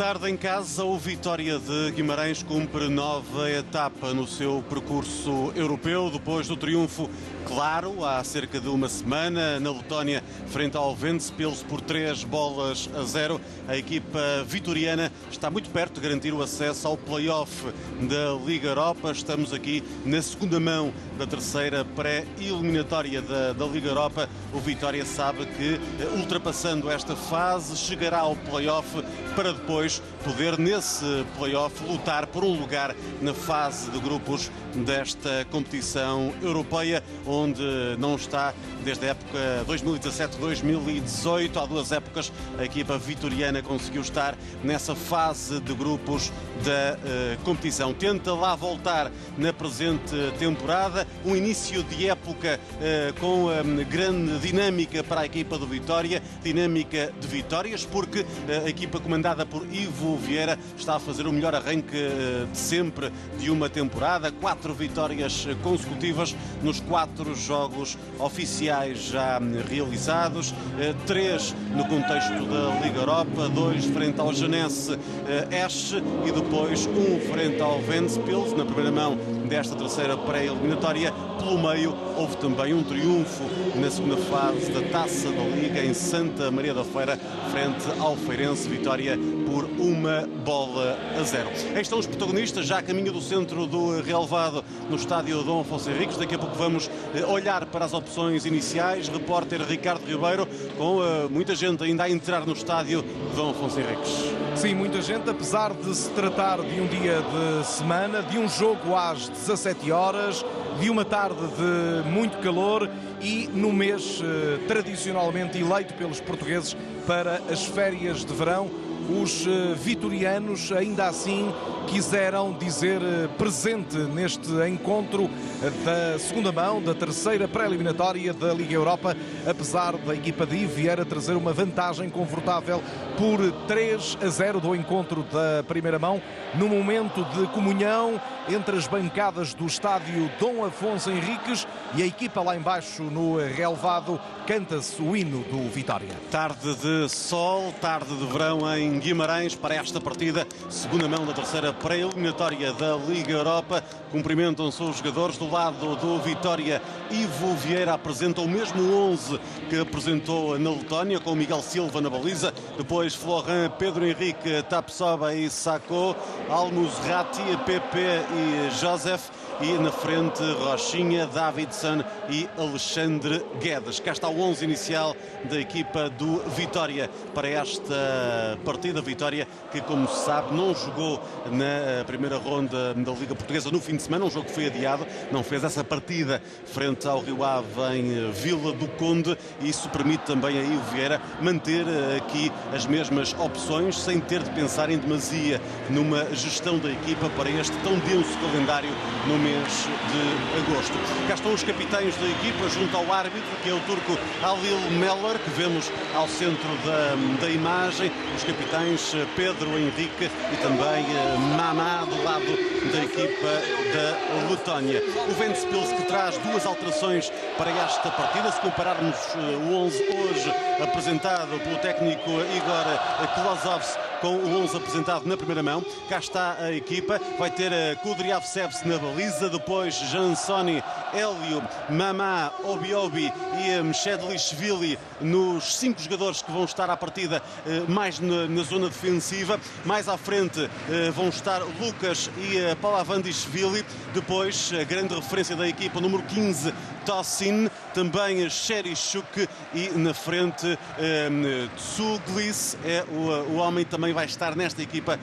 Tarde em casa. O Vitória de Guimarães cumpre nova etapa no seu percurso europeu depois do triunfo claro há cerca de uma semana na Letónia frente ao Ventspils por três bolas a zero. A equipa vitoriana está muito perto de garantir o acesso ao play-off da Liga Europa. Estamos aqui na segunda mão da terceira pré-eliminatória da, da Liga Europa. O Vitória sabe que ultrapassando esta fase chegará ao play-off para depois poder, nesse play-off, lutar por um lugar na fase de grupos desta competição europeia, onde não está desde a época 2017-2018. Há duas épocas a equipa vitoriana conseguiu estar nessa fase de grupos da uh, competição. Tenta lá voltar na presente temporada, um início de época uh, com um, grande dinâmica para a equipa do Vitória, dinâmica de vitórias, porque uh, a equipa comandada por Ivo Vieira está a fazer o melhor arranque de sempre de uma temporada, quatro vitórias consecutivas nos quatro jogos oficiais já realizados, três no contexto da Liga Europa, dois frente ao Janesse Esch e depois um frente ao Ventspils na primeira mão desta terceira pré-eliminatória. Pelo meio, houve também um triunfo na segunda fase da Taça da Liga em Santa Maria da Feira, frente ao Feirense, vitória por uma bola a zero. Aí estão os protagonistas, já a caminho do centro do relevado no estádio Dom Afonso Henriques. Daqui a pouco vamos olhar para as opções iniciais. Repórter Ricardo Ribeiro, com uh, muita gente ainda a entrar no estádio Dom Afonso Henriques. Sim, muita gente, apesar de se tratar de um dia de semana, de um jogo às 17 horas, de uma tarde de muito calor e no mês eh, tradicionalmente eleito pelos portugueses para as férias de verão. Os eh, vitorianos ainda assim quiseram dizer eh, presente neste encontro da segunda mão, da terceira pré-eliminatória da Liga Europa, apesar da equipa de Vieira trazer uma vantagem confortável por 3 a 0 do encontro da primeira mão, no momento de comunhão entre as bancadas do estádio Dom Afonso Henriques e a equipa lá embaixo no relevado canta-se o hino do Vitória. Tarde de sol, tarde de verão em Guimarães para esta partida, segunda mão da terceira pré-eliminatória da Liga Europa. Cumprimentam-se os jogadores do lado do Vitória. Ivo Vieira apresenta o mesmo 11 que apresentou na Letónia, com Miguel Silva na baliza. Depois Florent, Pedro Henrique, Tapsoba e Sacco, Almus Ratti, Pepe e Joseph e na frente Rochinha, Davidson e Alexandre Guedes. Cá está o 11 inicial da equipa do Vitória para esta partida. Vitória que, como se sabe, não jogou na primeira ronda da Liga Portuguesa no fim de semana, um jogo que foi adiado, não fez essa partida frente ao Rio Ave em Vila do Conde e isso permite também a Ivo Vieira manter aqui as mesmas opções sem ter de pensar em demasia numa gestão da equipa para este tão denso calendário no mês mês de agosto. Cá estão os capitães da equipa junto ao árbitro, que é o turco Alil Meller, que vemos ao centro da, da imagem. Os capitães eh, Pedro Henrique e também eh, Mamá do lado da equipa da Letónia. O Ventspils que traz duas alterações para esta partida. Se compararmos eh, o 11 hoje apresentado pelo técnico Igor Klozovs com o 11 apresentado na primeira mão. Cá está a equipa, vai ter a Kudryavsevs na baliza, depois Jansoni, Hélio, Mamá, Obiobi e Mchedlishvili nos cinco jogadores que vão estar à partida eh, mais na, na zona defensiva. Mais à frente eh, vão estar Lucas e Palavandishvili. Depois, a grande referência da equipa, número 15, Tossin, também Sherishuk e na frente um, Tsuglis é o, o homem também vai estar nesta equipa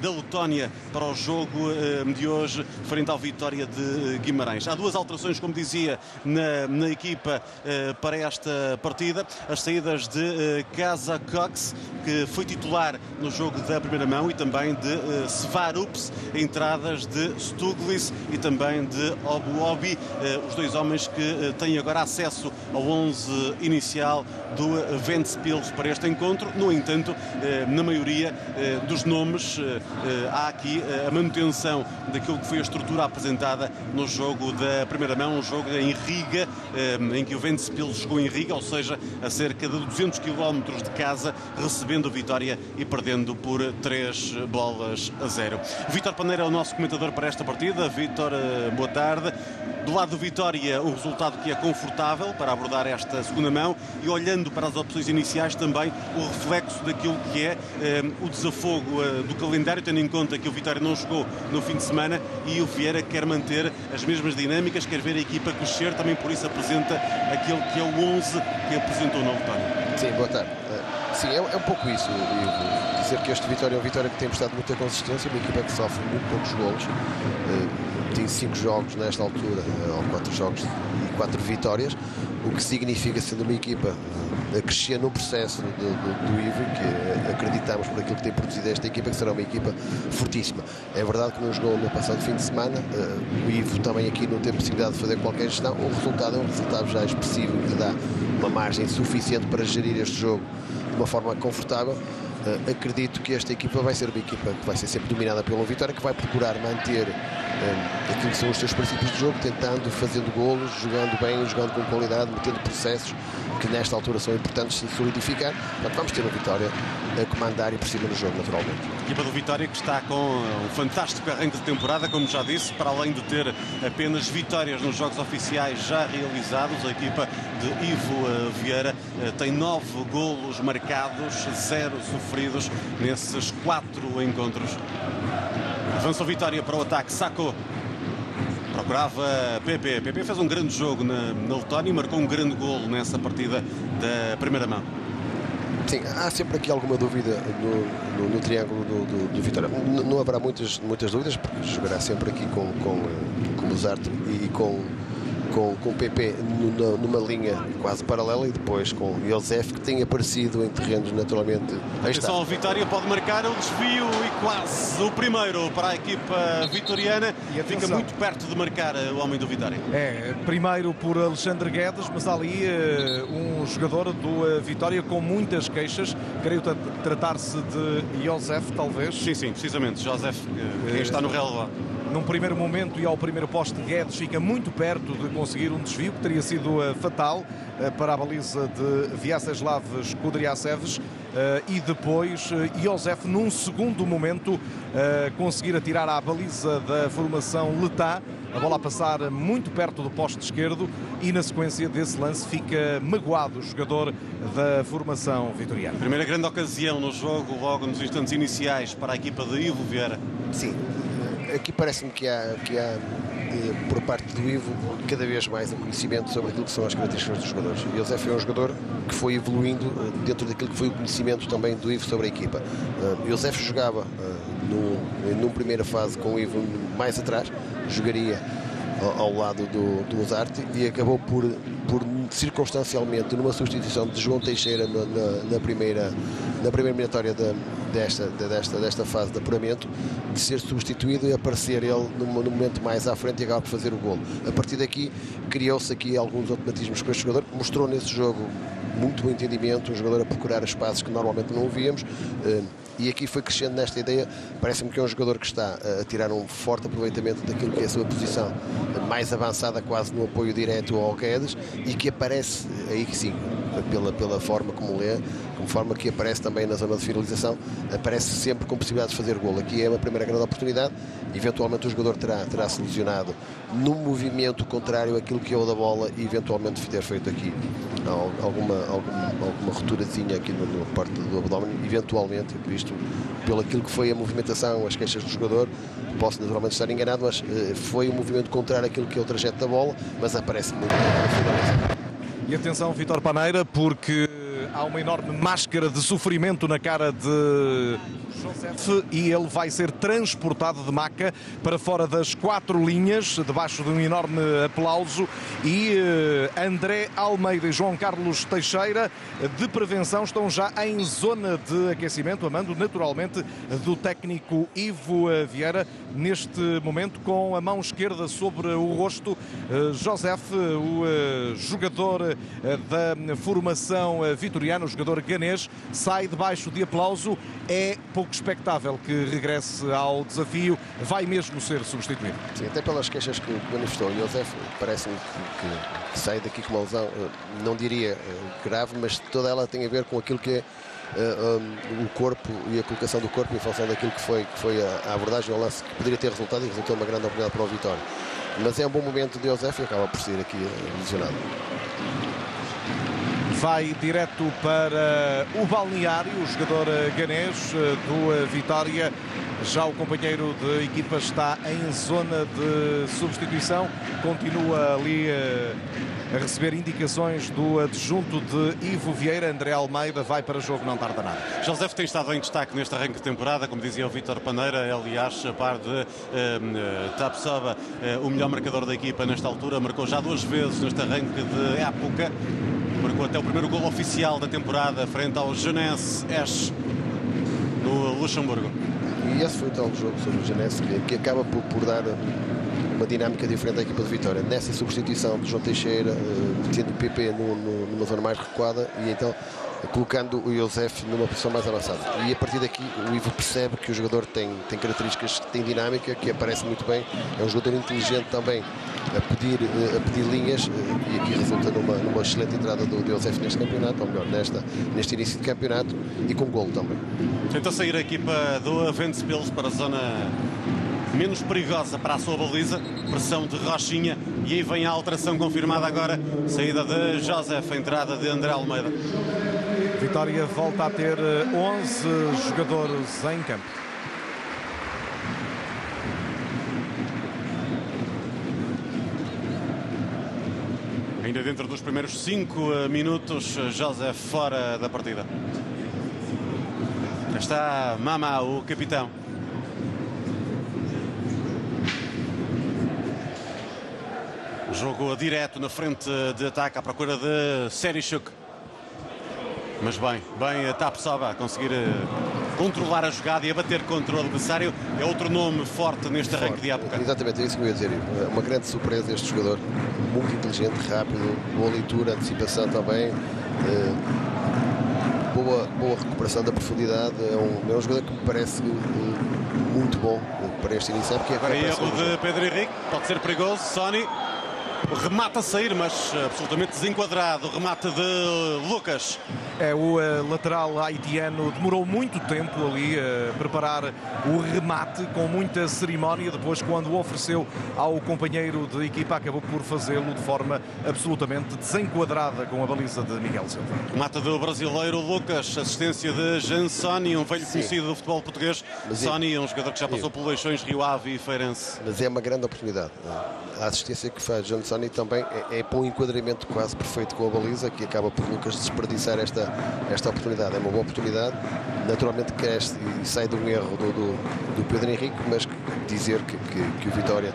da Letónia para o jogo um, de hoje frente ao Vitória de Guimarães. Há duas alterações, como dizia, na, na equipa uh, para esta partida. As saídas de Casa Cox, que foi titular no jogo da primeira mão, e também de Svarups, entradas de Stuglis e também de Obuobi, os dois homens mas que tem agora acesso ao 11 inicial do Ventspils para este encontro. No entanto, na maioria dos nomes, há aqui a manutenção daquilo que foi a estrutura apresentada no jogo da primeira mão, um jogo em Riga, em que o Ventspils jogou em Riga, ou seja, a cerca de 200 km de casa, recebendo vitória e perdendo por 3 bolas a 0. Vítor Paneira é o nosso comentador para esta partida. Vítor, eh, boa tarde. Do lado do Vitória, um resultado que é confortável para abordar esta segunda mão e olhando para as opções iniciais também o reflexo daquilo que é eh, o desafogo eh, do calendário, tendo em conta que o Vitória não jogou no fim de semana e o Vieira quer manter as mesmas dinâmicas, quer ver a equipa crescer, também por isso apresenta aquele que é o 11 que apresentou no Vitória. Sim, boa tarde. Uh, sim, é, é, um pouco isso. Dizer que este Vitória é um Vitória que tem prestado muita consistência, uma equipa que sofre muito poucos golos. Uh, tem cinco jogos nesta altura, ou quatro jogos e quatro vitórias, o que significa, sendo uma equipa a crescer no processo do, do, do IVE, que acreditamos por aquilo que tem produzido esta equipa, que será uma equipa fortíssima. É verdade que não jogou no passado fim de semana, o IVE também aqui não tem possibilidade de fazer qualquer gestão, o resultado é um resultado já expressivo, que dá uma margem suficiente para gerir este jogo de uma forma confortável. Uh, acredito que esta equipa vai ser uma equipa que vai ser sempre dominada pelo Vitória, que vai procurar manter uh, aquilo que são os seus princípios de jogo, tentando, fazendo golos, jogando bem, jogando com qualidade, metendo processos que nesta altura são importantes de solidificar. Portanto, vamos ter uma Vitória a comandar e por cima do jogo, naturalmente. A equipa do Vitória que está com um fantástico arranque de temporada, como já disse, para além de ter apenas vitórias nos jogos oficiais já realizados, a equipa de Ivo eh, Vieira tem nove golos marcados, zero sofridos nesses quatro encontros. Avança o Vitória para o ataque, sacou. Procurava PP. PP fez um grande jogo na, na Letónia e marcou um grande golo nessa partida da primeira mão. Sim, há sempre aqui alguma dúvida no, no, no triângulo do, do, do Vitória. Não, haverá muitas, muitas dúvidas, porque jogará sempre aqui com, com, com Mozart e com com, com o PP numa, linha quase paralela e depois com Josef que tem aparecido em terrenos naturalmente. Atenção, o Vitória pode marcar o desvio e quase o primeiro para a equipa vitoriana. E fica muito perto de marcar o homem do Vitória. É, primeiro por Alexandre Guedes, mas ali uh, um jogador do uh, Vitória com muitas queixas. Creio tratar-se de Josef, talvez. Sim, sim, precisamente. Josef, que, que está no relevado num primeiro momento e ao primeiro poste Guedes fica muito perto de conseguir um desvio que teria sido uh, fatal uh, para a baliza de Vyacheslav Kudryavtsev uh, e depois uh, Josef num segundo momento conseguir atirar à baliza da formação Letá a bola a passar muito perto do poste esquerdo e na sequência desse lance fica magoado o jogador da formação vitoriana. Primeira grande ocasião no jogo, logo nos instantes iniciais para a equipa de Ivo Vieira. Sim, aqui parece-me que há, que há eh, por parte do Ivo cada vez mais um conhecimento sobre aquilo que são as características dos jogadores. E o Zé foi um jogador que foi evoluindo eh, dentro daquilo que foi o conhecimento também do Ivo sobre a equipa. O Zé jogava no, numa primeira fase com o Ivo mais atrás, jogaria ao, lado do, do Mozart e acabou por, por circunstancialmente numa substituição de João Teixeira na, na, na primeira na primeira eliminatória desta, desta, desta fase de apuramento de ser substituído e aparecer ele no, no momento mais à frente e acabar por fazer o golo. A partir daqui criou-se aqui alguns automatismos com este jogador, mostrou nesse jogo muito bom entendimento, um jogador a procurar espaços que normalmente não ouvíamos eh, e aqui foi crescendo nesta ideia. Parece-me que é um jogador que está a tirar um forte aproveitamento daquilo que é a sua posição mais avançada, quase no apoio direto ao Guedes e que aparece aí que sim, pela, pela forma como lê, forma que aparece também na zona de finalização, aparece sempre com possibilidade de fazer gol. Aqui é uma primeira grande oportunidade, eventualmente o jogador terá, terá se lesionado no movimento contrário àquilo que é o da bola e eventualmente ter feito aqui alguma, alguma, alguma roturazinha aqui no parte do abdômen, eventualmente, visto pelo aquilo que foi a movimentação, as queixas do jogador, posso naturalmente estar enganado, mas uh, foi um movimento contrário àquilo que é o trajeto da bola, mas aparece muito E atenção, Vitor Paneira, porque há uma enorme máscara de sofrimento na cara de Joseph e ele vai ser transportado de maca para fora das quatro linhas, debaixo de um enorme aplauso. E André Almeida e João Carlos Teixeira, de prevenção, estão já em zona de aquecimento, amando naturalmente do técnico Ivo Vieira, neste momento com a mão esquerda sobre o rosto. Joseph, o jogador da formação o jogador ganês, sai debaixo de aplauso. É pouco expectável que regresse ao desafio. Vai mesmo ser substituído. Sim, até pelas queixas que manifestou o Josef, parece-me que, que, sai daqui com uma lesão, eh, não diria eh, grave, mas toda ela tem a ver com aquilo que é Uh, um, o corpo e a colocação do corpo em função daquilo que foi, que foi a, a abordagem ao lance que poderia ter resultado e resultou uma grande oportunidade para o Vitória. Mas é um bom momento de Josef e acaba por ser aqui lesionado vai direto para o balneário, o jogador ganês eh, do Vitória. Já o companheiro de equipa está em zona de substituição, continua ali eh, a receber indicações do adjunto de Ivo Vieira. André Almeida vai para jogo, não tarda nada. José tem estado em destaque neste arranque de temporada, como dizia o Vítor Paneira, aliás, a par de uh, Tapsoba, uh, o melhor marcador da equipa nesta altura, marcou já duas vezes neste arranque de época marcou até o primeiro gol oficial da temporada frente ao Jeunesse Esch no Luxemburgo. E esse foi o tal jogo sobre o Jeunesse que, que acaba por, por, dar uma dinâmica diferente à equipa de Vitória. Nessa substituição de João Teixeira, uh, tendo o PP no, no, numa zona mais recuada e então colocando o Josef numa posição mais avançada. E a partir daqui o Ivo percebe que o jogador tem, tem características, tem dinâmica, que aparece muito bem. É um jogador inteligente também a pedir, a pedir linhas e aqui resulta numa, numa excelente entrada do Josef neste campeonato, ou melhor, nesta, neste início de campeonato e com golo também. Tenta sair a equipa do Ventspils para a zona menos perigosa para a sua baliza, pressão de Rochinha e aí vem a alteração confirmada agora, saída de Josef, entrada de André Almeida. Vitória volta a ter 11 eh, jogadores em campo. Ainda dentro dos primeiros 5 eh, minutos, José fora da partida. Está Mama, o capitão. Jogo direto na frente de ataque à procura de Serishuk. Mas bem, bem a Tapsoba a conseguir eh, controlar a jogada e a bater contra o adversário. É outro nome forte neste arranque de época. Exatamente, é isso que eu ia dizer. É uma grande surpresa este jogador. Muito inteligente, rápido, boa leitura, antecipação também. Eh, boa, boa recuperação da profundidade. É um, é um jogador que me parece eh, muito bom para este início. Agora erro de Pedro Henrique, pode ser perigoso. Sony remata a sair, mas absolutamente desenquadrado. Remate de Lucas. É, o uh, lateral haitiano demorou muito tempo ali a uh, preparar o remate com muita cerimónia. Depois, quando o ofereceu ao companheiro de equipa, acabou por fazê-lo de forma absolutamente desenquadrada com a baliza de Miguel Silva. Remate do brasileiro Lucas, assistência de Jansoni, um velho Sim. conhecido do futebol português. Mas Sony é um jogador que já passou por Leixões, Rio Ave e Feirense. Mas é uma grande oportunidade. A assistência que faz Jansoni também é, é para um enquadramento quase perfeito com a baliza, que acaba por Lucas desperdiçar esta esta, oportunidade. É uma boa oportunidade, naturalmente cresce e sai de um erro do, do, do Pedro Henrique, mas dizer que, que, que, o Vitória,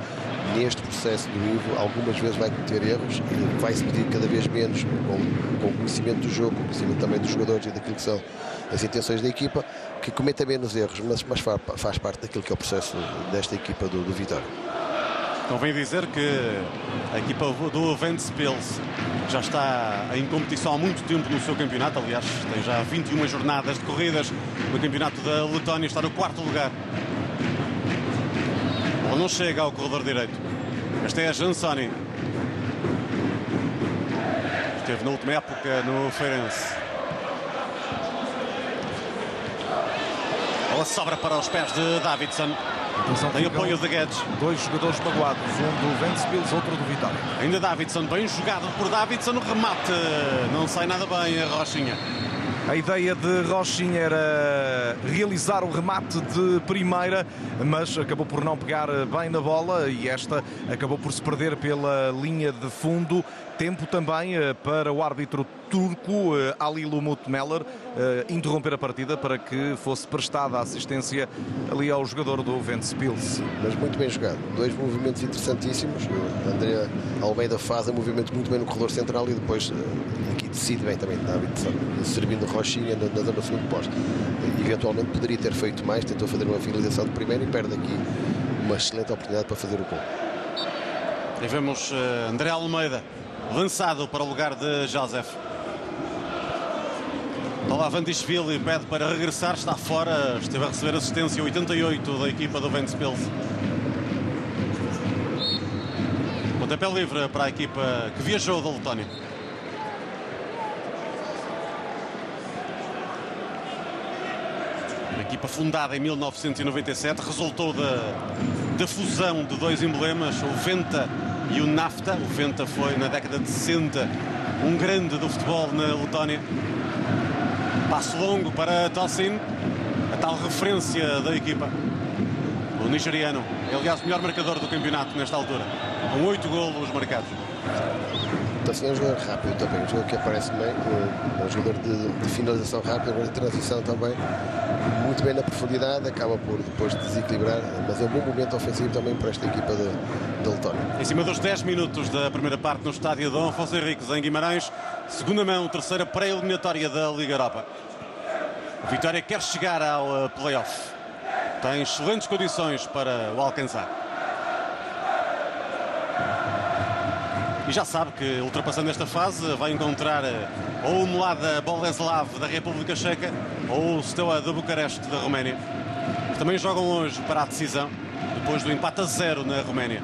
neste processo do Ivo, algumas vezes vai cometer erros, vai-se pedir cada vez menos com, com conhecimento do jogo, conhecimento também dos jogadores e daquilo que são as intenções da equipa, que cometa menos erros, mas, mas faz, faz parte daquilo que é o processo desta equipa do, do Vitória. Convém dizer que a equipa do Ventspils já está em competição há muito tempo no seu campeonato. Aliás, tem já 21 jornadas de corridas no campeonato da Letónia. Está no quarto lugar. Ele não chega ao corredor direito. Esta é a Jansoni. Esteve na última época no Feirense. Ela sobra para os pés de Davidson. Atenção, tem apoio de Guedes. Dois jogadores magoados, um do Ventspils, outro do Vitória. Ainda Davidson, bem jogado por Davidson no remate. Não sai nada bem a Rochinha. A ideia de Rochinha era realizar o remate de primeira, mas acabou por não pegar bem na bola e esta acabou por se perder pela linha de fundo. Tempo também eh, para o árbitro turco eh, Ali Lumut Meller eh, interromper a partida para que fosse prestada a assistência ali ao jogador do Ventspils. Mas muito bem jogado. Dois movimentos interessantíssimos. André Almeida faz um movimento muito bem no corredor central e depois decide bem também, David, servindo Rochinha na, na zona segundo posto. Eventualmente poderia ter feito mais, tentou fazer uma finalização de primeiro e perde aqui uma excelente oportunidade para fazer o gol. E vemos uh, André Almeida lançado para o lugar de Joseph. Vantisville pede para regressar, está fora, esteve a receber assistência 88 da equipa do Ventspils. Pontapé livre para a equipa que viajou da Letónia. Equipa fundada em 1997 resultou da, da fusão de dois emblemas, o Venta e o NAFTA. O Venta foi, na década de 60, um grande do futebol na Letónia. Passo longo para Tossin, a tal referência da equipa. O nigeriano, é aliás o melhor marcador do campeonato nesta altura, com oito golos marcados. Tossin é um jogador rápido também, um jogador que aparece bem, um jogador de, de finalização rápida, agora de transição também muito bem na profundidade, acaba por depois desequilibrar, mas é um bom momento ofensivo também para esta equipa de, de Letónia. Em cima dos 10 minutos da primeira parte no estádio Dom Afonso Henriques, em Guimarães, segunda mão, terceira pré-eliminatória da Liga Europa. A Vitória quer chegar ao uh, play-off. Tem excelentes condições para o alcançar. E já sabe que, ultrapassando esta fase, vai encontrar uh, ou o Mlada Boleslav da República Checa ou o Steaua de Bucareste da Roménia, que também jogam hoje para a decisão, depois do empate a zero na Roménia.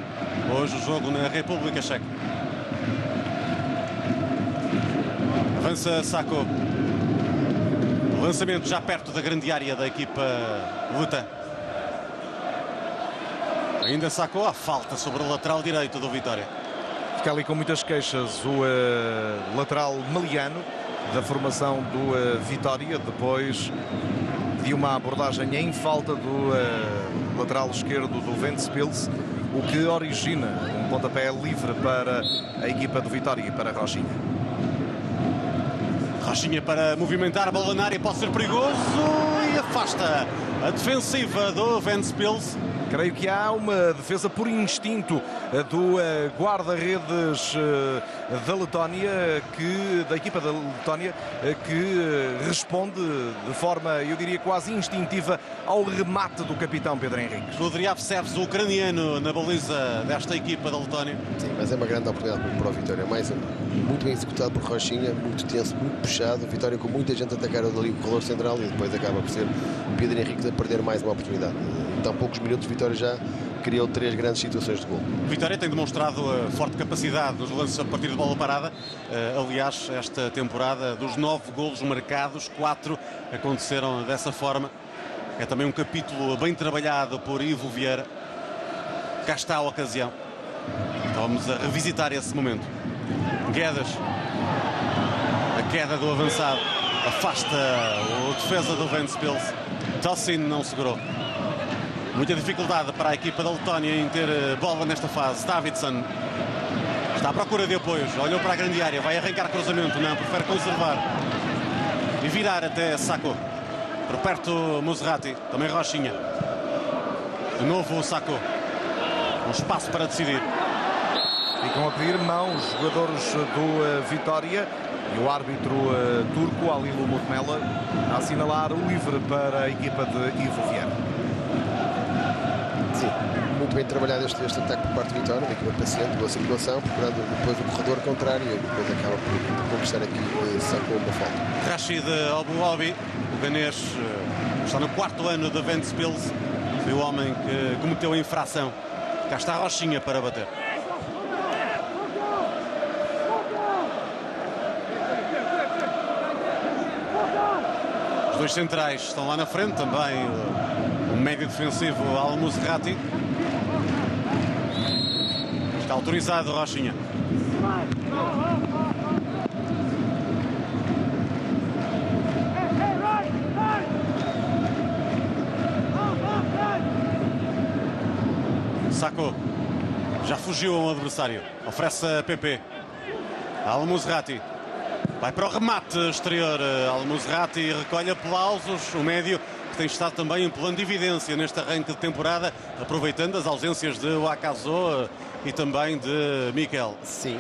Hoje o jogo na República Checa. Avança Sacco. Lançamento já perto da grande área da equipa luta. Ainda sacou a falta sobre o lateral direito do Vitória. Fica ali com muitas queixas o uh, lateral maliano da formação do uh, Vitória, depois de uma abordagem em falta do uh, lateral esquerdo do Ventspils, o que origina um pontapé livre para a equipa do Vitória e para Rochinha. Rochinha para movimentar a bola na área, pode ser perigoso e afasta a defensiva do Ventspils. Creio que há uma defesa por instinto eh, do eh, guarda-redes eh, da Letónia, que, da equipa da Letónia, que responde de forma, eu diria, quase instintiva ao remate do capitão Pedro Henrique. Rodriav Seves, o ucraniano, na baliza desta equipa da Letónia. Sim, mas é uma grande oportunidade para o Vitória. Mais muito bem executado por Rochinha, muito tenso, muito puxado. Vitória com muita gente a atacar ali o color central e depois acaba por ser Pedro Henrique a perder mais uma oportunidade. Em tão poucos minutos, Vitória já criou três grandes situações de gol. Vitória tem demonstrado a forte capacidade nos lances a partir de bola parada. Uh, aliás, esta temporada, dos nove golos marcados, quatro aconteceram dessa forma. É também um capítulo bem trabalhado por Ivo Vieira. Cá está a ocasião. Vamos a revisitar esse momento. Guedes. A queda do avançado. Afasta o defesa do Ventspils. Tossin não segurou. Muita dificuldade para a equipa da Letónia em ter eh, bola nesta fase. Davidson está à procura de apoios. Olhou para a grande área. Vai arrancar cruzamento. Não, prefere conservar. E virar até Saco. Por perto Muserati. Também Rochinha. De novo o Saco. Um espaço para decidir. Ficam a pedir mão os jogadores do uh, Vitória e o árbitro uh, turco Ali Lumutmela a assinalar o livre para a equipa de Ivo Vieira muito bem trabalhado este, este ataque por parte do Vitória, uma equipa paciente, boa circulação, procurando depois o corredor contrário e depois acaba por conquistar aqui, eh, sacou uma falta. Rashid Abu o ganês, eh, está no quarto ano da Ventspils, foi o homem que cometeu a infração. Cá está a Rochinha para bater. Os dois centrais estão lá na frente também médio defensivo Al Musrati. Está autorizado Rochinha. Sacou. Já fugiu um adversário. Oferece a PP. Al Musrati. Vai para o remate exterior. Eh, Al Musrati recolhe aplausos. O médio que tem estado também em plano de evidência neste arranque de temporada, aproveitando as ausências de Wakazo e também de Miquel. Sim,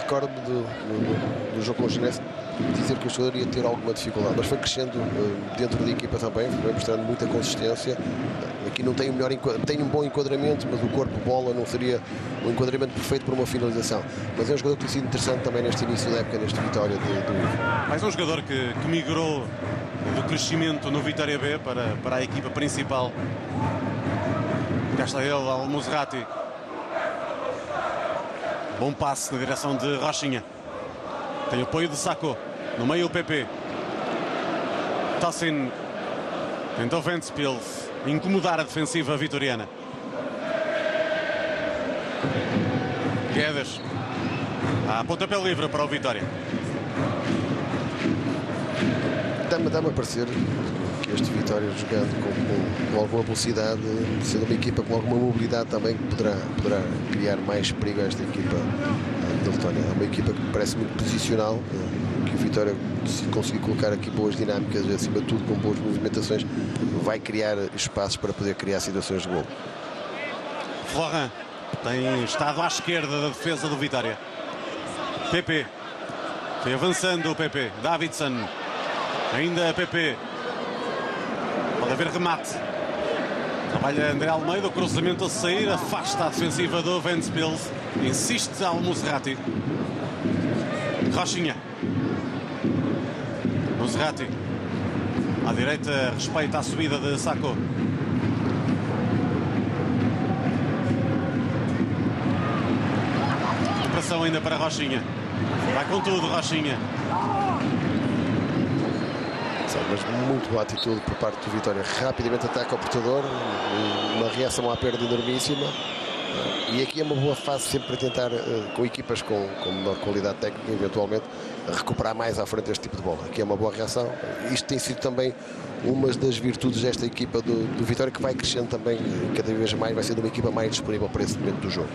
recordo-me do, do, do, jogo com o Ginés dizer que o jogador ia ter alguma dificuldade, mas foi crescendo uh, dentro da equipa também, foi mostrando muita consistência. Aqui não tem, o melhor, tem um bom enquadramento, mas o corpo bola não seria um enquadramento perfeito para uma finalização. Mas é um jogador que tem sido interessante também neste início da época, neste Vitória do Ivo. Mais um jogador que, que migrou do crescimento no Vitória B para, para a equipa principal. Cá está ele, Al-Musrati. Bom passe na direção de Rochinha. Tem apoio de Sacco. No meio o PP. Tossin tentou Ventspils incomodar a defensiva vitoriana. Guedes. A pontapé livre para o Vitória. Dá-me dá a parecer que este Vitória jogando com, com, com, alguma velocidade, sendo uma equipa com alguma mobilidade também, poderá, poderá criar mais perigo a esta equipa da Letónia. É uma equipa que parece muito posicional, eh, que o Vitória, se conseguir colocar aqui boas dinâmicas, acima de tudo com boas movimentações, vai criar espaços para poder criar situações de gol. Florent tem estado à esquerda da defesa do Vitória. PP. Foi avançando o PP. Davidson. Ainda PP. Pode haver remate. Trabalha André Almeida, o cruzamento a sair, afasta a defensiva do Ventspils. Insiste ao Muserati. Rochinha. Muserati. À direita, respeita a subida de Sacco. Pressão ainda para Rochinha. Vai com tudo, Rochinha. Mas muito boa atitude por parte do Vitória. Rapidamente ataca o portador, uma reação à perda enormíssima. E aqui é uma boa fase sempre para tentar, com equipas com, com menor qualidade técnica, eventualmente, recuperar mais à frente este tipo de bola. Aqui é uma boa reação. Isto tem sido também uma das virtudes desta equipa do, do Vitória, que vai crescendo também cada vez mais, vai sendo uma equipa mais disponível para esse momento do jogo.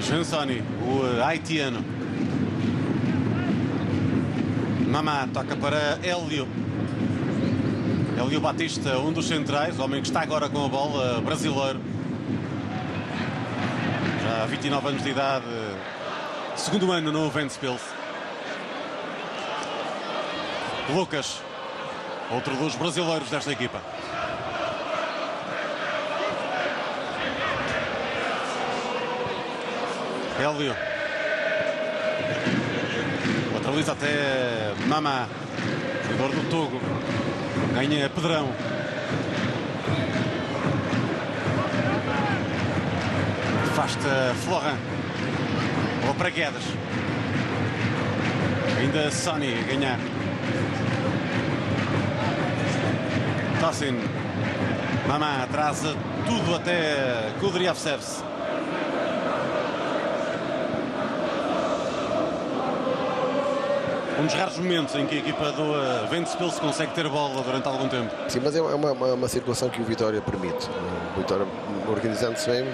Jansoni, o haitiano. Mamá toca para Hélio. Hélio Batista, um dos centrais, homem que está agora com a bola, brasileiro. Já 29 anos de idade, segundo ano no Ventspils. Lucas, outro dos brasileiros desta equipa. Hélio. Lateraliza até Mamá, jogador do Togo. Ganha Pedrão. Afasta Florent. Boa para Guedes. Ainda Sony a ganhar. Tossin. Mamá atrasa tudo até Kudryavsevs. Um dos raros momentos em que a equipa do uh, Ventspils consegue ter bola durante algum tempo. Sim, mas é uma, uma, uma circulação que o Vitória permite. O Vitória organizando-se bem,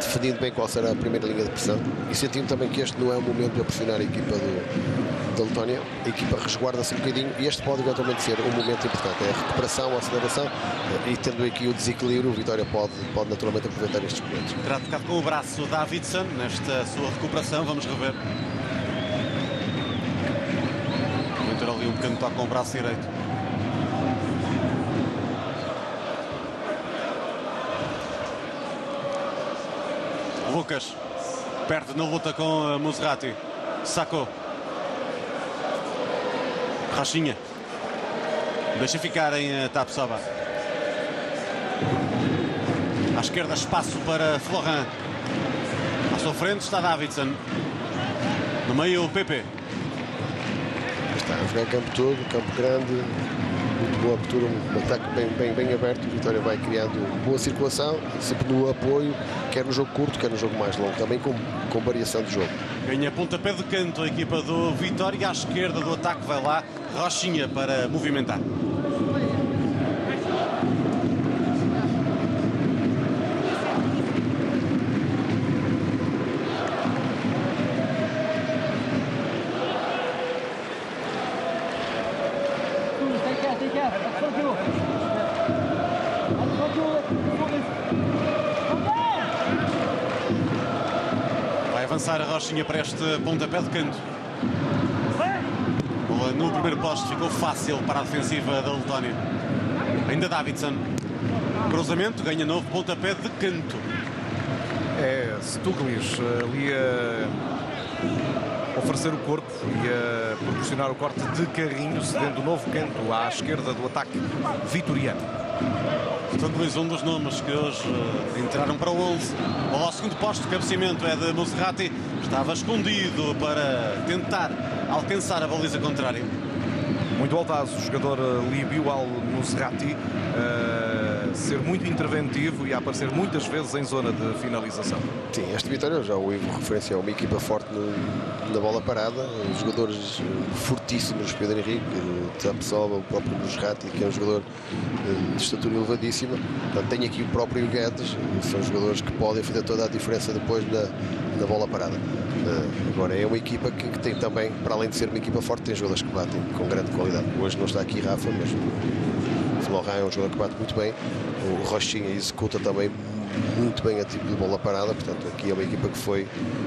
definindo bem qual será a primeira linha de pressão e sentindo também que este não é o momento para pressionar a equipa do, da Letónia. A equipa resguarda-se um bocadinho e este pode eventualmente ser um momento importante. É a recuperação, a aceleração e tendo aqui o desequilíbrio, o Vitória pode, pode naturalmente aproveitar estes momentos. Terá tocado com o braço Davidson nesta sua recuperação, vamos rever. ali um pequeno toque com o braço direito. Lucas perde na luta com Muserati. Sacou. Rachinha. Deixa ficar em uh, Tapsoba. À esquerda, espaço para Florent. À sua frente está Davidson. No meio, o PP está a jogar campo todo, campo grande, muito boa abertura, um ataque bem, bem, bem aberto. O Vitória vai criando boa circulação, sempre no apoio, quer no jogo curto, quer no jogo mais longo, também com, com variação de jogo. Ganha pontapé de canto a equipa do Vitória, à esquerda do ataque vai lá Rochinha para movimentar. Vai avançar a Rochinha para este pontapé de canto. Bola no primeiro poste ficou fácil para a defensiva da Letónia. Ainda Davidson. Cruzamento, ganha novo pontapé de canto. É Stuglis ali a oferecer o corpo e a proporcionar o corte de carrinho, cedendo o novo canto à esquerda do ataque vitoriano. Stuglis, um dos nomes que hoje uh, entraram para o 11. Bola ao segundo posto, o cabeceamento é de Muserati. Estava escondido para tentar alcançar a baliza contrária. Muito altaz o jogador líbio Al-Muserati. Uh, ser muito interventivo e a aparecer muitas vezes em zona de finalização. Sim, esta vitória já o Ivo referência a uma equipa forte no, na bola parada, jogadores eh, fortíssimos, Pedro Henrique, Tapsoba, o próprio Busrati, que é um jogador eh, de estatura elevadíssima. Portanto, tem aqui o próprio Guedes, são jogadores que podem fazer toda a diferença depois na, na bola parada. Agora, é uma equipa que, que, tem também, para além de ser uma equipa forte, tem jogadores que batem com grande qualidade. Hoje não está aqui Rafa, mas Florent é um jogador que bate muito bem. O Rochinha executa também muito bem a tipo de bola parada, portanto aqui é uma equipa que foi,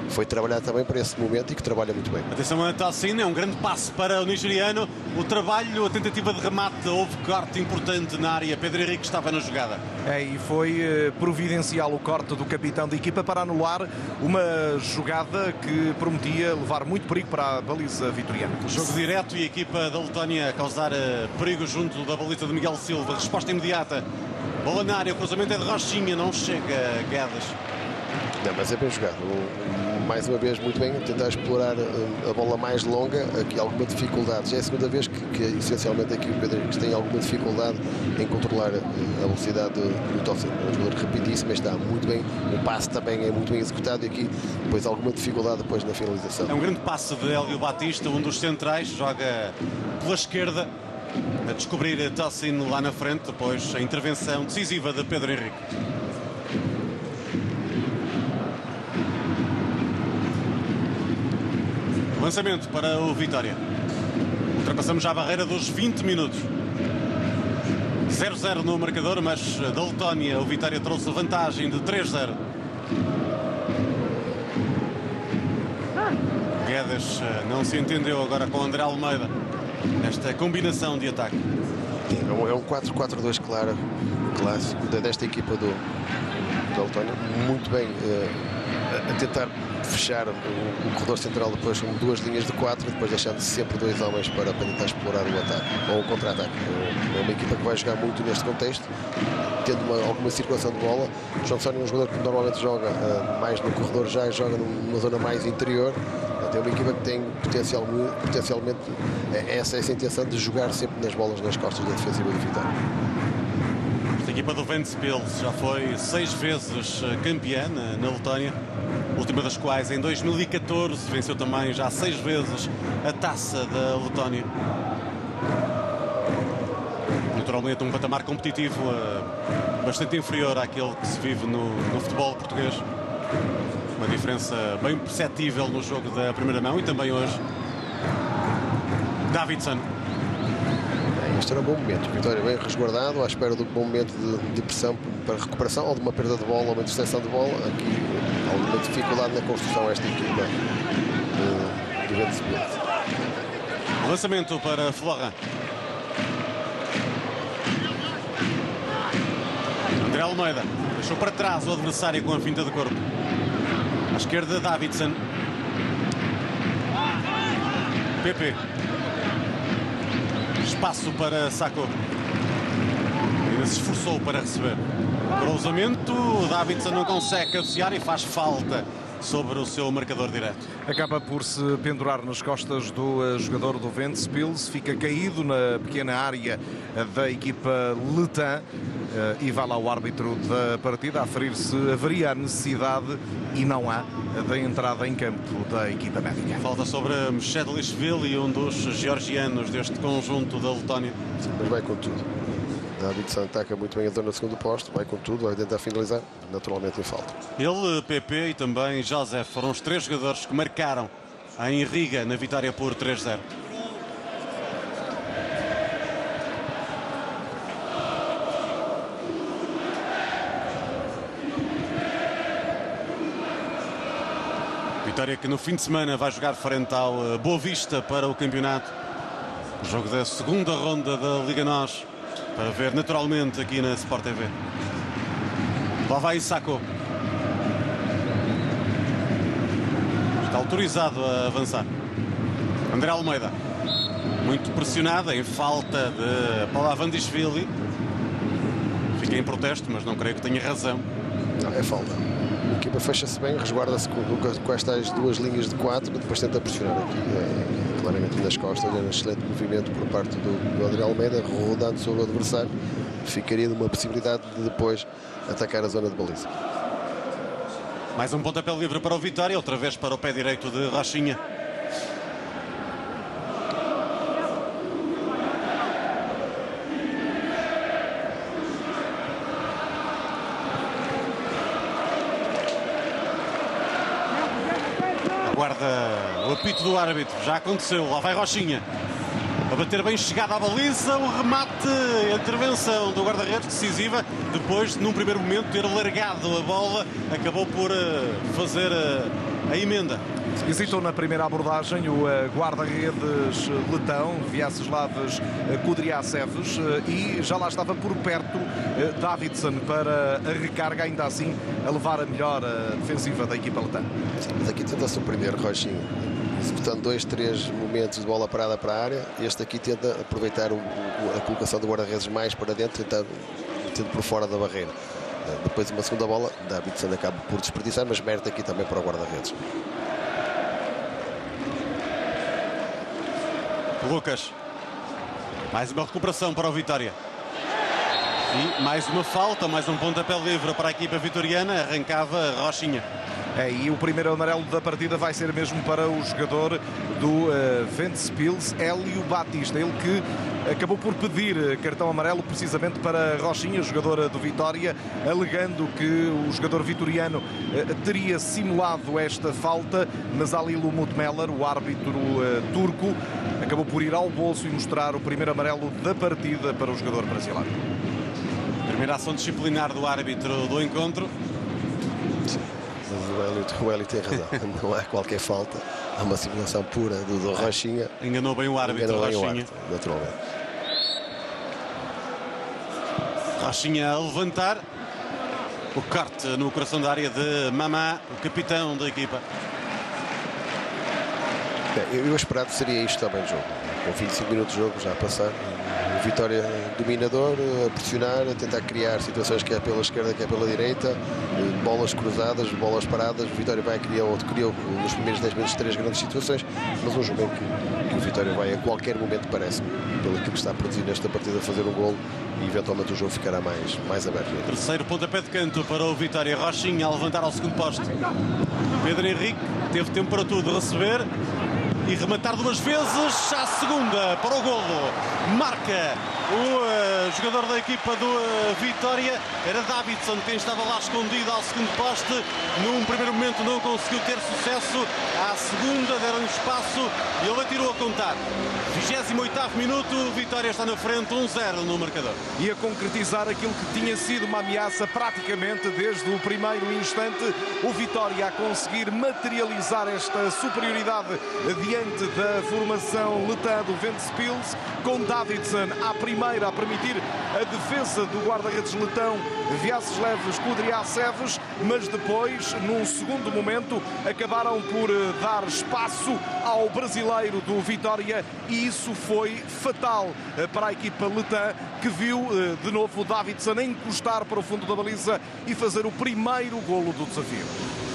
foi trabalhar também para esse momento e que trabalha muito bem. Atenção a Tassin, é um grande passo para o nigeriano, o trabalho, a tentativa de remate, houve corte importante na área, Pedro Henrique estava na jogada. É, e foi eh, providencial o corte do capitão da equipa para anular uma jogada que prometia levar muito perigo para a baliza vitoriana. Jogo direto e a equipa da Letónia a causar eh, perigo junto da baliza de Miguel Silva, resposta imediata Bola na área, o cruzamento é de Rochinha, não chega Guedes. Não, mas é bem jogado. Mais uma vez, muito bem, tentar explorar eh, a bola mais longa. Aqui alguma dificuldade. Já é a segunda vez que, que essencialmente aqui o Pedro Henrique tem alguma dificuldade em controlar eh, a velocidade do Tossin. É um jogador rapidíssimo, mas está muito bem. O passe também é muito bem executado e aqui depois alguma dificuldade depois na finalização. É um grande passe de Hélio Batista, um dos centrais, joga pela esquerda a descobrir Tossin lá na frente, depois a intervenção decisiva de Pedro Henrique. Lançamento para o Vitória. Ultrapassamos já a barreira dos 20 minutos. 0-0 no marcador, mas da Letónia o Vitória trouxe vantagem de 3-0. Guedes eh, não se entendeu agora com André Almeida nesta combinação de ataque. É um 4-4-2 claro, clássico desta equipa do, do Altónia. Muito bem uh, a tentar fechar o, o, corredor central depois com duas linhas de quatro, depois deixando sempre dois homens para, para tentar explorar o ataque ou o contra-ataque. É, é uma equipa que vai jogar muito neste contexto, tendo uma, alguma circulação de bola. O João Sónia é um jogador que normalmente joga uh, mais no corredor, já joga numa zona mais interior é uma equipa que tem potencial, potencialmente é, essa, essa intenção de jogar sempre nas bolas nas costas da defensiva do Vitória. Esta equipa do Ventspils já foi seis vezes eh, campeã na Letónia, última das quais em 2014 venceu também já seis vezes a taça da Letónia. Naturalmente um patamar competitivo uh, bastante inferior àquele que se vive no, no futebol português. Uma diferença bem perceptível no jogo da primeira mão e também hoje. Davidson. Este era um bom momento. Vitória bem resguardado, à espera um bom momento de, de pressão para recuperação, ou de uma perda de bola, uma interseção de bola. Aqui alguma dificuldade na construção esta equipa do Juventus Lançamento para Flora. André Almeida deixou para trás o adversário com a finta de corpo esquerda, Davidson. Pepe. Espaço para Sacco. Ainda se esforçou para receber. Cruzamento, Davidson não consegue cabecear e faz falta sobre o seu marcador direto. Acaba por se pendurar nas costas do eh, jogador do Ventspils, fica caído na pequena área da equipa Letan eh, e vai lá o árbitro da partida a aferir-se haveria a necessidade e não há da entrada em campo da equipa médica. Falta sobre Mchedlishvili, um dos georgianos deste conjunto da Letónia. Sim, mas vai com tudo. David Santaca muito bem a zona no segundo posto, vai com tudo, vai tentar finalizar, naturalmente em falta. Ele, PP e também José foram os três jogadores que marcaram a Enriga na vitória por 3-0. Vitória que no fim de semana vai jogar frente ao eh, Boa Vista para o campeonato. O jogo da segunda ronda da Liga Nós para ver naturalmente aqui na Sport TV. Lá vai Saco. Está autorizado a avançar. André Almeida. Muito pressionada em falta de Palavandishvili. Fica em protesto, mas não creio que tenha razão. Não, é falta. A equipa fecha-se bem, resguarda-se com, com, estas duas linhas de quatro, depois tenta pressionar aqui, é, claramente nas costas. É um excelente movimento por parte do, do André Almeida, rodando sobre o adversário. Ficaria numa possibilidade de depois atacar a zona de baliza. Mais um pontapé livre para o Vitória, outra vez para o pé direito de Rochinha. Aguarda o apito do árbitro, já aconteceu, lá vai Rochinha. A bater bem chegada à baliza, o remate, a intervenção do guarda-redes decisiva, depois, num primeiro momento, ter largado a bola, acabou por eh, fazer eh, a emenda. Hesitou na primeira abordagem o eh, guarda-redes letão, Viaceslavas Kudriaceves, e já lá estava por perto Davidson para a recarga, ainda assim a levar a melhor defensiva da equipa letã. Sim, mas aqui tenta surpreender Rochinho executando dois, três momentos de bola parada para a área. Este aqui tenta aproveitar o, o, a colocação do guarda-redes mais para dentro, tentando, metendo por fora da barreira. Eh, depois uma segunda bola, Davidson acaba por desperdiçar, mas mérito aqui também para o guarda-redes. Lucas. Mais uma recuperação para o Vitória. E mais uma falta, mais um pontapé livre para a equipa vitoriana. Arrancava Rochinha. É, e o primeiro amarelo da partida vai ser mesmo para o jogador do uh, Ventspils, Hélio Batista. Ele que acabou por pedir eh, cartão amarelo precisamente para Rochinha, jogadora do Vitória, alegando que o jogador vitoriano uh, teria simulado esta falta, mas Alilu Mutmeller, o árbitro uh, turco, acabou por ir ao bolso e mostrar o primeiro amarelo da partida para o jogador brasileiro. Primeira ação disciplinar do árbitro do encontro. O Hélio, o Hélio tem razão. Não há qualquer falta. Há uma simulação pura do, do Rochinha. Enganou bem o árbitro, Enganou bem Rochinha. o árbitro, naturalmente. Rochinha a levantar. O corte no coração da área de Mamá, o capitão da equipa. Bem, eu, eu esperado seria isto também o jogo. Com 25 minutos de jogo já a passar. Vitória dominador, a pressionar, a tentar criar situações que é pela esquerda, que é pela direita, bolas cruzadas, bolas paradas. O Vitória vai criar, ou criou nos primeiros 10 minutos três grandes situações, mas um jogo em que, que o Vitória vai a qualquer momento, parece, pelo que está a produzir nesta partida, fazer um gol e eventualmente o jogo ficará mais, mais aberto. Terceiro pontapé de canto para o Vitória. Rochinha a levantar ao segundo posto. Pedro Henrique teve tempo para tudo receber e rematar duas vezes à segunda para o golo. Marca o uh, jogador da equipa do uh, Vitória. Era Davidson quem estava lá escondido ao segundo poste. Num primeiro momento não conseguiu ter sucesso. À segunda deram espaço e ele atirou a contar. 28 minuto, Vitória está na frente, 1-0 no marcador. E a concretizar aquilo que tinha sido uma ameaça praticamente desde o primeiro instante, o Vitória a conseguir materializar esta superioridade diante da formação letã do Ventspils, com Davidson à primeira a permitir a defesa do guarda-redes letão Viacesleves Kudriaceves, mas depois, num segundo momento, acabaram por dar espaço ao brasileiro do Vitória e isso foi fatal para a equipa letã que viu de novo Davidson encostar para o fundo da baliza e fazer o primeiro golo do desafio.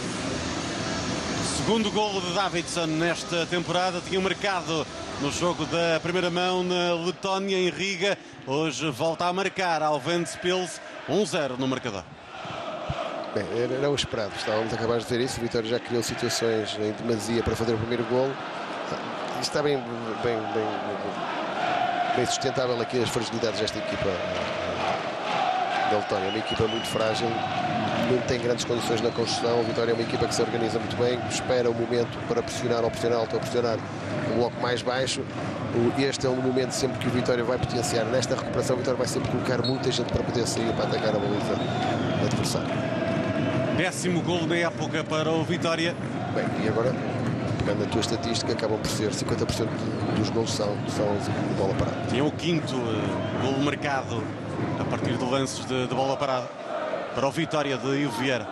Segundo golo de Davidson nesta temporada, tinha marcado no jogo da primeira mão na Letónia em Riga. Hoje volta a marcar ao Ventspils 1-0 no marcador. Bem, era o esperado, estávamos a acabar de ver isso. O Vitória já criou situações em demasia para fazer o primeiro golo. Está bem, bem, bem, bem sustentável aqui as fragilidades desta equipa da Letónia. Uma equipa muito frágil, não tem grandes condições na construção. O Vitória é uma equipa que se organiza muito bem, espera o momento para pressionar ou pressionar alto ou pressionar um bloco mais baixo. Este é um momento sempre que o Vitória vai potenciar. Nesta recuperação, o Vitória vai sempre colocar muita gente para poder sair para atacar a baliza adversária. Décimo gol da época para o Vitória. Bem, e agora, pegando a tua estatística, acabam por ser 50% dos gols são, são de bola parada. Tinha o quinto uh, gol marcado a partir de lances de, de bola parada para o Vitória de Ivo Vieira.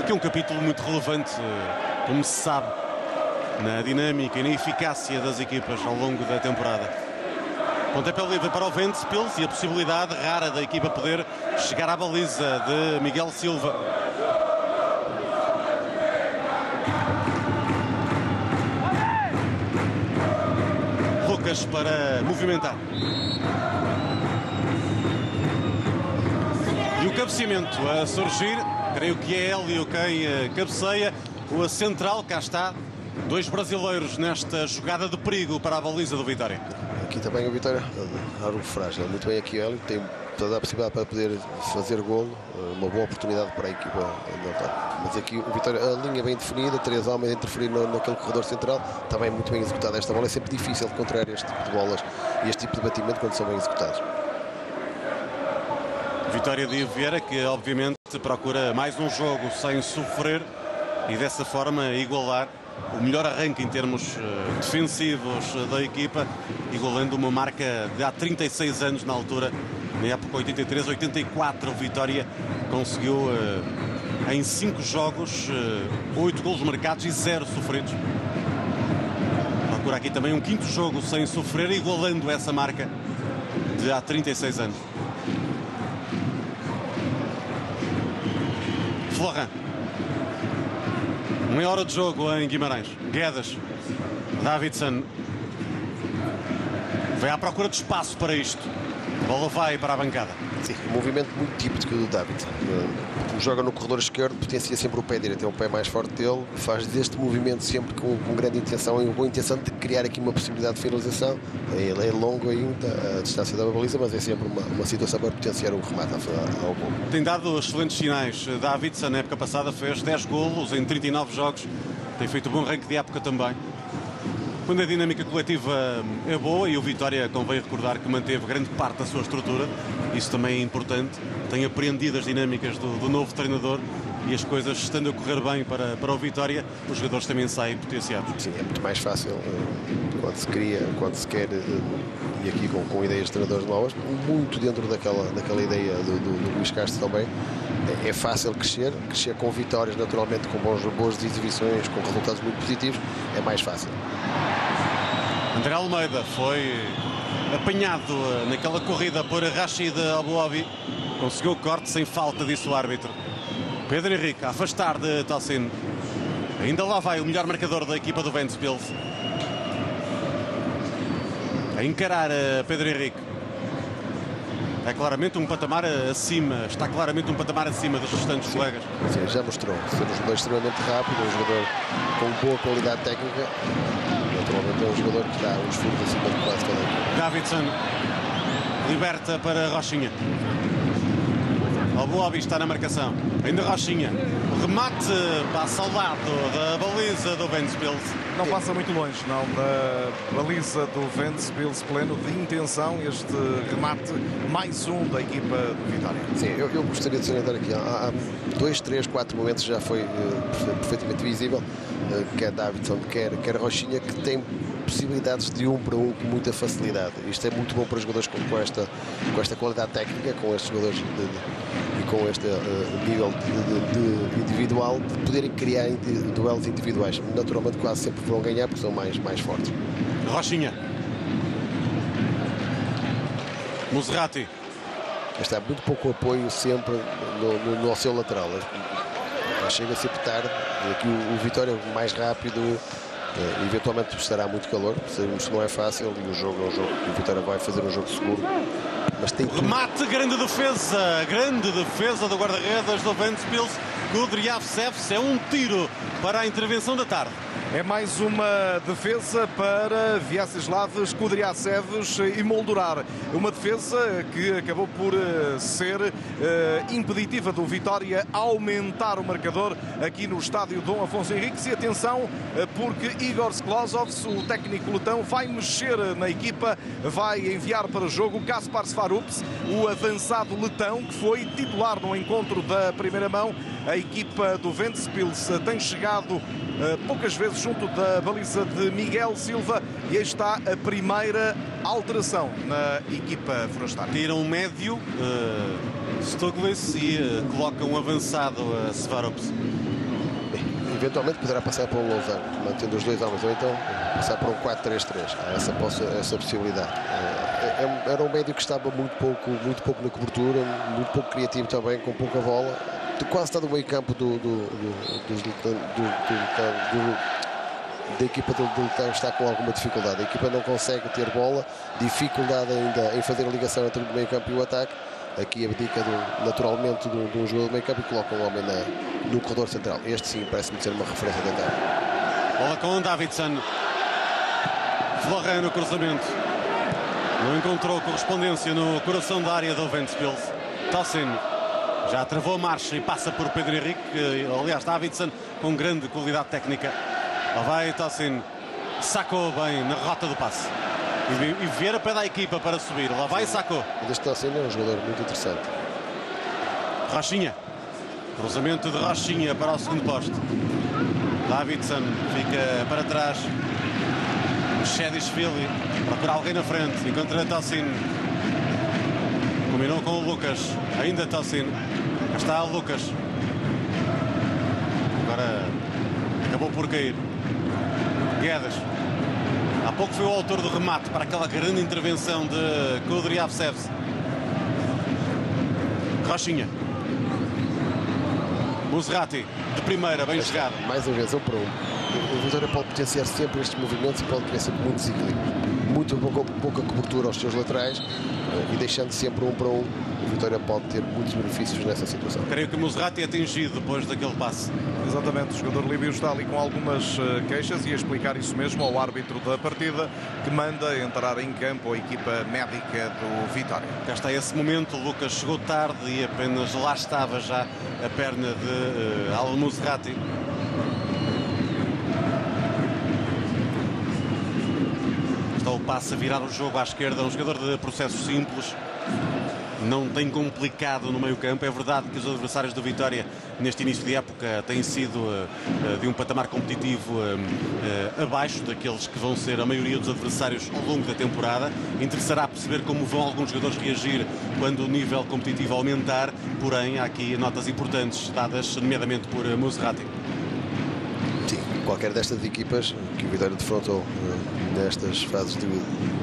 Aqui é um capítulo muito relevante, uh, como se sabe, na dinâmica e na eficácia das equipas ao longo da temporada. Pontapé livre para o Ventspils e a possibilidade rara da equipa poder chegar à baliza de Miguel Silva. Lucas para movimentar. Cabeceamento a surgir, creio que é Hélio quem eh, cabeceia. O central, cá está, dois brasileiros nesta jogada de perigo para a baliza do Vitória aqui também o Vitória, algo frágil. Muito bem aqui ele, tem toda a possibilidade para poder fazer golo, uma boa oportunidade para a equipa. Mas aqui o Vitória, a linha bem definida, três homens a interferir no, naquele corredor central, também muito bem executada esta bola. É sempre difícil de contrariar este tipo de bolas e este tipo de batimento quando são bem executados. Vitória de Vieira que obviamente procura mais um jogo sem sofrer e dessa forma igualar o melhor arranque em termos uh, defensivos uh, da equipa, igualando uma marca de há 36 anos na altura, na época 83-84, Vitória conseguiu uh, em 5 jogos 8 golos marcados e 0 sofridos. Procura aqui também um quinto jogo sem sofrer, igualando essa marca de há 36 anos. Meia hora de jogo em Guimarães. Guedes, Davidson. Vai à procura de espaço para isto. A bola vai para a bancada. Sim, um movimento muito típico do David. Como joga no corredor esquerdo, potencia sempre o pé direito, é o pé mais forte dele, faz deste movimento sempre com, com grande intenção e com a intenção de criar aqui uma possibilidade de finalização. Ele é longo ainda, a distância da baliza, mas é sempre uma, uma situação para potenciar o remate ao gol. Tem dado excelentes sinais. Davidson, na época passada, fez 10 golos em 39 jogos, tem feito um bom ranking de época também. Quando a dinâmica coletiva é boa e o Vitória convém recordar que manteve grande parte da sua estrutura, isso também é importante. Tem aprendido as dinâmicas do, do novo treinador e as coisas estando a correr bem para, para o Vitória, os jogadores também saem potenciados. Sim, é muito mais fácil eh, quando se cria, quando se quer, eh, e aqui com, com ideias de treinadores novas, muito dentro daquela, daquela ideia do, do, do Luís Castro também. É, é, fácil crescer, crescer com vitórias, naturalmente, com bons, boas exibições, com resultados muito positivos, é mais fácil. André Almeida foi apanhado eh, naquela corrida por Rashid Abouabi. Conseguiu o corte sem falta, disse o árbitro. Pedro Henrique a afastar de Tossin. Ainda lá vai o melhor marcador da equipa do Ventspils. A encarar eh, Pedro Henrique. É claramente um patamar acima, está claramente um patamar acima dos restantes Sim. colegas. Sim, já mostrou. Ser um jogador extremamente rápido, um jogador com boa qualidade técnica é um jogador que dá uns furos acima de quase cada um. Davidson liberta para Rochinha. O Boabi está na marcação. Ainda Rochinha. Remate passa ao lado da baliza do Ventspils. Não passa muito longe, não, da baliza do Ventspils, pleno de intenção. Este remate, mais um da equipa do Vitória. Sim, eu, eu gostaria de salientar aqui. Há, há, dois, três, quatro momentos já foi uh, perfeitamente visível, quer Davidson, quer, quer Rochinha, que tem possibilidades de um para um com muita facilidade. Isto é muito bom para jogadores com, com esta, com esta qualidade técnica, com estes jogadores de, de, e com este uh, nível de, individual, de poderem criar duelos individuais. Naturalmente, quase sempre vão ganhar porque são mais, mais fortes. Rochinha. Muserati. Está muito pouco apoio sempre no, no, no seu lateral. Chega sempre tarde. Aqui o, o Vitória mais rápido, Uh, eventualmente estará muito calor, sabemos que não é fácil e o jogo é um jogo que o Vitória vai fazer um jogo seguro. Mas tem Remate, grande defesa, grande defesa do guarda-redes do Ventspils, Gudriavsevs, é um tiro para a intervenção da tarde. É mais uma defesa para Vyacheslav Skudriaceves emoldurar. Uma defesa que acabou por eh, ser uh, impeditiva do Vitória aumentar o marcador aqui no estádio Dom Afonso Henriques. E atenção, uh, porque Igor Sklozovs, o técnico letão, vai mexer na equipa, vai enviar para o jogo Kaspar Svarups, o avançado letão, que foi titular no encontro da primeira mão. A equipa do Ventspils tem chegado poucas vezes junto da baliza de Miguel Silva e aí está a primeira alteração na equipa forastária. Tira um médio, uh, Stuglis, e uh, coloca um avançado a Svarops. Eventualmente poderá passar para um Lousano, mantendo os dois homens, ou então passar para um 4-3-3. Há essa, essa possibilidade. É, é, era um médio que estava muito pouco, muito pouco na cobertura, muito pouco criativo também, com pouca bola quase está no meio campo do, do, do, da equipa do, do está com alguma dificuldade. A equipa não consegue ter bola, dificuldade ainda em fazer a ligação entre o meio campo e o ataque. Aqui abdica do, naturalmente de um jogador do meio campo e coloca um homem na, no corredor central. Este sim parece-me ser uma referência de ataque. Bola com Davidson. Florent no cruzamento. Não encontrou correspondência no coração da área do Ventspils. Tossin já travou a marcha e passa por Pedro Henrique. Aliás, Davidson com grande qualidade técnica. Lá vai Tossin. Sacou bem na rota do passe. E, ver a pé da equipa para subir. Lá vai e sacou. Este Tossin é um jogador muito interessante. Rochinha. Cruzamento de Rochinha para o segundo posto. Davidson fica para trás. Shedishvili procura alguém na frente. Encontra Tossin. Combinou com o Lucas. Ainda Tossin. Está o Lucas. Agora acabou por cair. Guedes. Há pouco foi o autor do remate para aquela grande intervenção de Kudryavtsevs. Rochinha. Muserati, de primeira, bem chegado. Mais uma vez, um para um. O Vitória pode potenciar sempre estes movimentos e pode ter sempre muitos equilíbrios. Muito pouca, pouca cobertura aos seus laterais eh, e deixando sempre um para um o Vitória pode ter muitos benefícios nessa situação. Creio que o Muserati é atingido depois daquele passe. Exatamente, o jogador líbio está ali com algumas eh, queixas e a explicar isso mesmo ao árbitro da partida que manda entrar em campo a equipa médica do Vitória. Cá está esse momento, o Lucas chegou tarde e apenas lá estava já a perna de uh, Al Muserati. Está o a virar o jogo à esquerda, um jogador de processos simples, não tem complicado no meio campo. É verdade que os adversários do Vitória neste início de época têm sido uh, de um patamar competitivo uh, uh, abaixo daqueles que vão ser a maioria dos adversários ao longo da temporada. Interessará perceber como vão alguns jogadores reagir quando o nível competitivo aumentar, porém há aqui notas importantes dadas nomeadamente por Muserati. Qualquer destas equipas que o Vitória defrontou nestas fases de,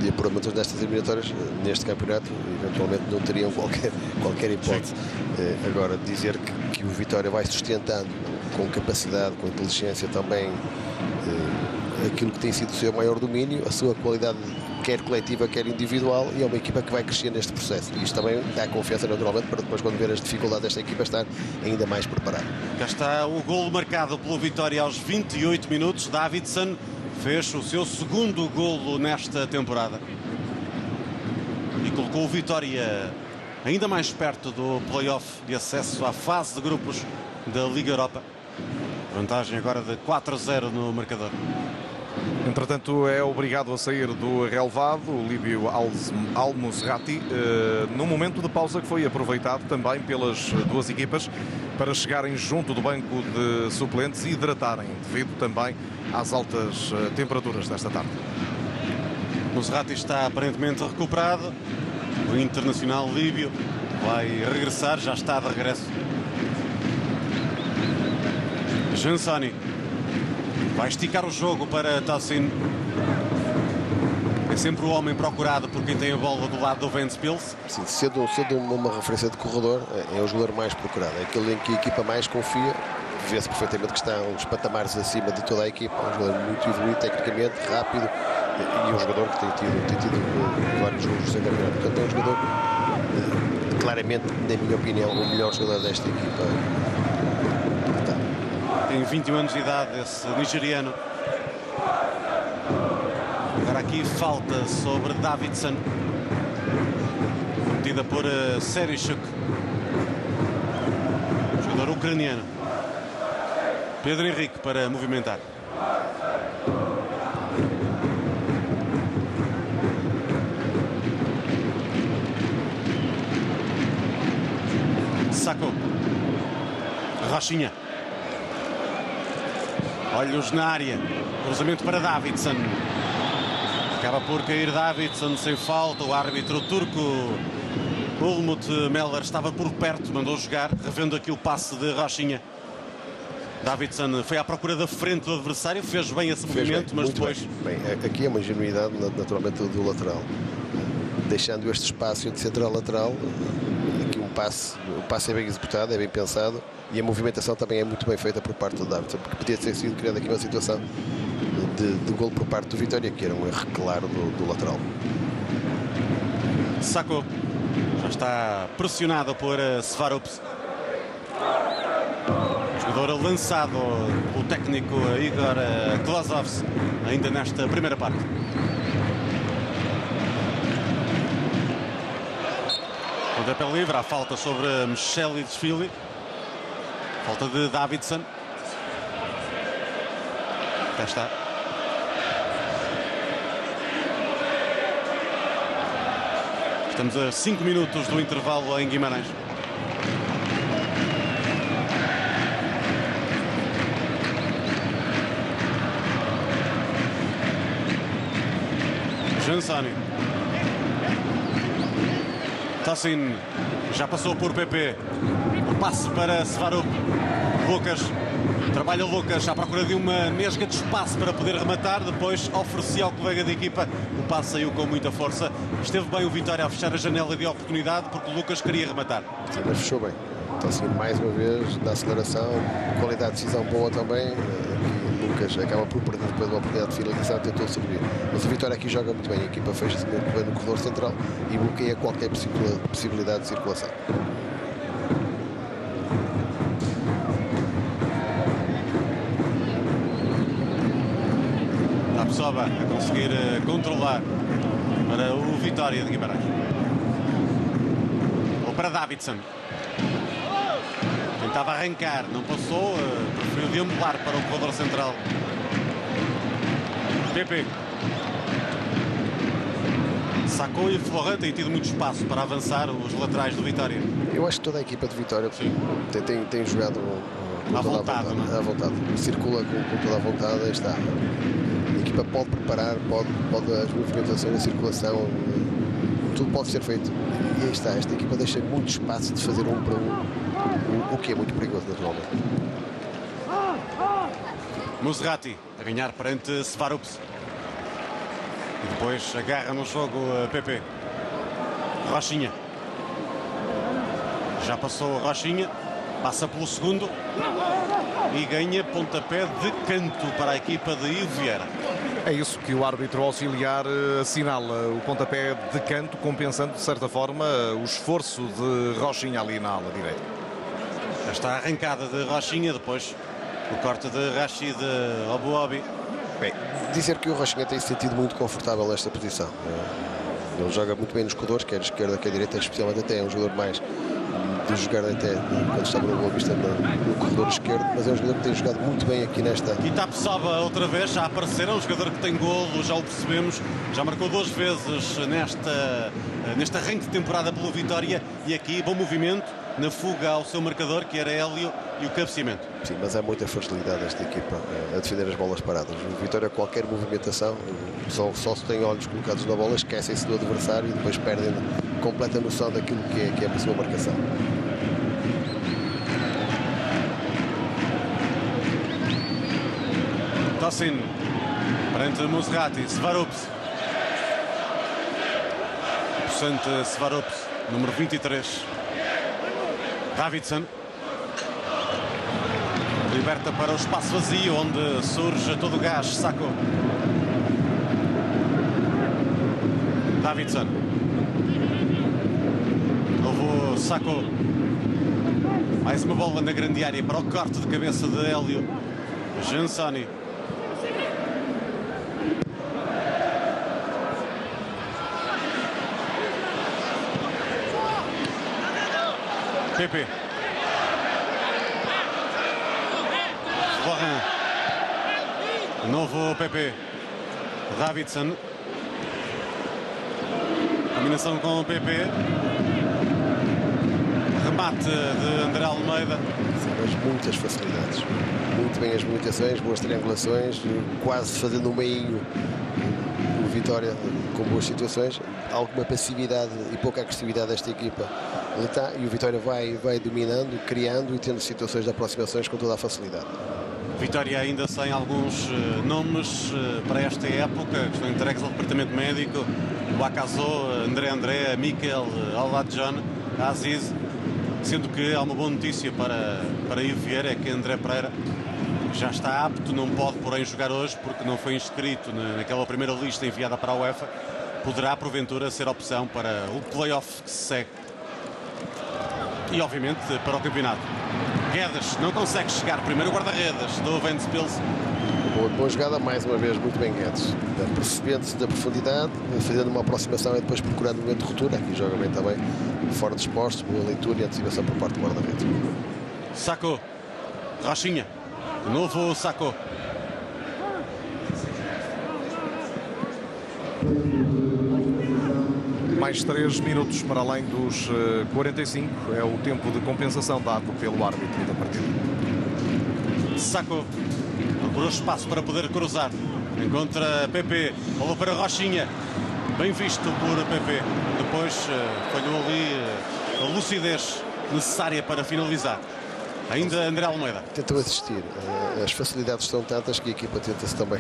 de apuramento destas eliminatórias, neste campeonato, eventualmente não teriam qualquer, qualquer hipótese. Eh, agora, dizer que, que, o Vitória vai sustentando com capacidade, com inteligência também eh, aquilo que tem sido o seu maior domínio, a sua qualidade quer coletiva, quer individual, e é uma equipa que vai crescer neste processo. E isto também dá confiança naturalmente para depois, quando ver as dificuldades desta equipa, estar ainda mais preparado. Cá está o golo marcado pelo Vitória aos 28 minutos. Davidson fez o seu segundo golo nesta temporada e colocou o Vitória ainda mais perto do play-off de acesso à fase de grupos da Liga Europa. Vantagem agora de 4-0 no marcador. Entretanto, é obrigado a sair do relevado o Líbio Al-Musrati, eh, num momento de pausa que foi aproveitado também pelas duas equipas para chegarem junto do banco de suplentes e hidratarem, devido também às altas eh, temperaturas desta tarde. Musrati está aparentemente recuperado. O internacional líbio vai regressar, já está de regresso. Jansani vai esticar o jogo para Tassin. É sempre o homem procurado por quem tem a bola do lado do Ventspils. Sim, sendo, sendo uma referência de corredor, é o jogador mais procurado. É aquele em que a equipa mais confia vê-se perfeitamente que está uns patamares acima de toda a equipa. Um jogador muito evoluído tecnicamente, rápido e um jogador que tem tido, tem tido vários jogos sem campeonato. Portanto, é um jogador eh, claramente, na minha opinião, o melhor jogador desta equipa. Tem 21 anos de idade, esse nigeriano. Agora aqui falta sobre Davidson. Cometida por uh, Serishuk. Jogador ucraniano. Pedro Henrique para movimentar. Sacou. Rochinha. Olhos na área. Cruzamento para Davidson. Acaba por cair Davidson sem falta. O árbitro turco Ulmut Meller estava por perto, mandou jogar, revendo aqui o passe de Rochinha. Davidson foi à procura da frente do adversário, fez bem esse fez movimento, bem, mas depois. Bem. bem. aqui é uma ingenuidade naturalmente do lateral. Deixando este espaço entre central lateral, aqui um passe, o passe é bem executado, é bem pensado e a movimentação também é muito bem feita por parte do Davidson, porque podia ter sido criada aqui uma situação de, de gol por parte do Vitória, que era um erro claro do, do lateral. Sacou. Já está pressionado por uh, Svarups. Jogador lançado pelo técnico Igor uh, Klazovs, ainda nesta primeira parte. Pontapé livre, há falta sobre Michele Desfile. Falta de Davidson. Já está. Estamos a 5 minutos do intervalo em Guimarães. Jansani. Tassin já passou por PP. O passe para Svarup. Lucas. Trabalha Lucas à procura de uma nesga de espaço para poder rematar. Depois oferecia ao colega de equipa. O passe saiu com muita força. Esteve bem o Vitória a fechar a janela de oportunidade porque o Lucas queria rematar. Mas fechou bem. Então, assim, mais uma vez, na aceleração, qualidade de decisão boa também. E Lucas acaba por perder depois uma oportunidade de finalização, tentou servir. Mas o Vitória aqui joga muito bem. A equipa fecha-se bem no corredor central e bloqueia qualquer possibilidade de circulação. A conseguir eh, controlar para o Vitória de Guimarães. Ou para Davidson. Tentava arrancar, não passou, eh, preferiu deambular para o corredor central. PP. Sacou e Florent tem tido muito espaço para avançar os laterais do Vitória. Eu acho que toda a equipa de Vitória tem, tem, tem, jogado à vontade, à vontade, à vontade. Circula com, com toda a vontade, está equipa pode preparar, pode, pode as movimentações, a circulação, tudo pode ser feito. E aí está, esta equipa deixa muito espaço de fazer um para um, o, que é muito perigoso naturalmente. Muserati a ganhar perante Svarups. E depois agarra no jogo PP. Rochinha. Já passou a Rochinha. Passa pelo segundo. E ganha pontapé de canto para a equipa de Ivo Vieira. É isso que o árbitro auxiliar eh, assinala, o pontapé de canto, compensando de certa forma o esforço de Rochinha ali na ala direita. Já está arrancada de Rochinha, depois o corte de Rashid Obuobi. Bem, dizer que o Rochinha tem se sentido muito confortável nesta posição. Ele joga muito bem nos corredores, quer esquerda, quer direita, especialmente até é um jogador mais de jogar até quando estava no Boa Vista no, corredor esquerdo, mas é um jogador que tem jogado muito bem aqui nesta. E está Saba outra vez, já apareceram, um jogador que tem golo, já o percebemos, já marcou duas vezes nesta, neste arranque de temporada pelo Vitória e aqui bom movimento na fuga ao seu marcador, que era Hélio, e o cabeceamento. Sim, mas há muita facilidade esta equipa eh, a defender as bolas paradas. O Vitória, qualquer movimentação, só, só se tem olhos colocados na bola, esquecem-se do adversário e depois perdem completa noção daquilo que é, que é a sua marcação. Tossin perante Muserati, Svarups. Possante Svarups, número 23. Davidson. Liberta para o espaço vazio onde surge todo o gás. Saco. Davidson. Novo Saco. Mais uma bola na grande área para o corte de cabeça de Hélio. Jansani. PP. Warren. Novo PP. Davidson. Combinação com o PP. Remate de André Almeida. Mas muitas facilidades. Muito bem as limitações, boas triangulações, quase fazendo um meinho o Vitória com boas situações. Alguma passividade e pouca agressividade desta equipa está. E o Vitória vai, vai dominando, criando e tendo situações de aproximações com toda a facilidade. Vitória ainda sem alguns uh, nomes uh, para esta época, que estão entregues ao departamento médico. O Acaso, André André, Miquel, Alad John, Aziz. Sendo que há uma boa notícia para, para Ivo Vieira, é que André Pereira já está apto, não pode porém jogar hoje porque não foi inscrito naquela primeira lista enviada para a UEFA. Poderá porventura ser opção para o playoff que se segue e obviamente para o campeonato. Guedes não consegue chegar, primeiro guarda-redes do Ventspils. Boa, boa jogada, mais uma vez, muito bem Guedes. Percebendo-se da profundidade, fazendo uma aproximação e depois procurando o momento de ruptura. Aqui joga bem também, fora de expostos, boa leitura e antecipação por parte do guarda-redes. Sacou, Rochinha, de novo Sacou. Mais 3 minutos para além dos 45 é o tempo de compensação dado pelo árbitro da partida. Sacou. Procurou espaço para poder cruzar. Encontra PP. Bola para Rochinha. Bem visto por PP. Depois falhou ali a lucidez necessária para finalizar. Ainda André Almeida. Tentou assistir. As facilidades são tantas que a equipa tenta-se também,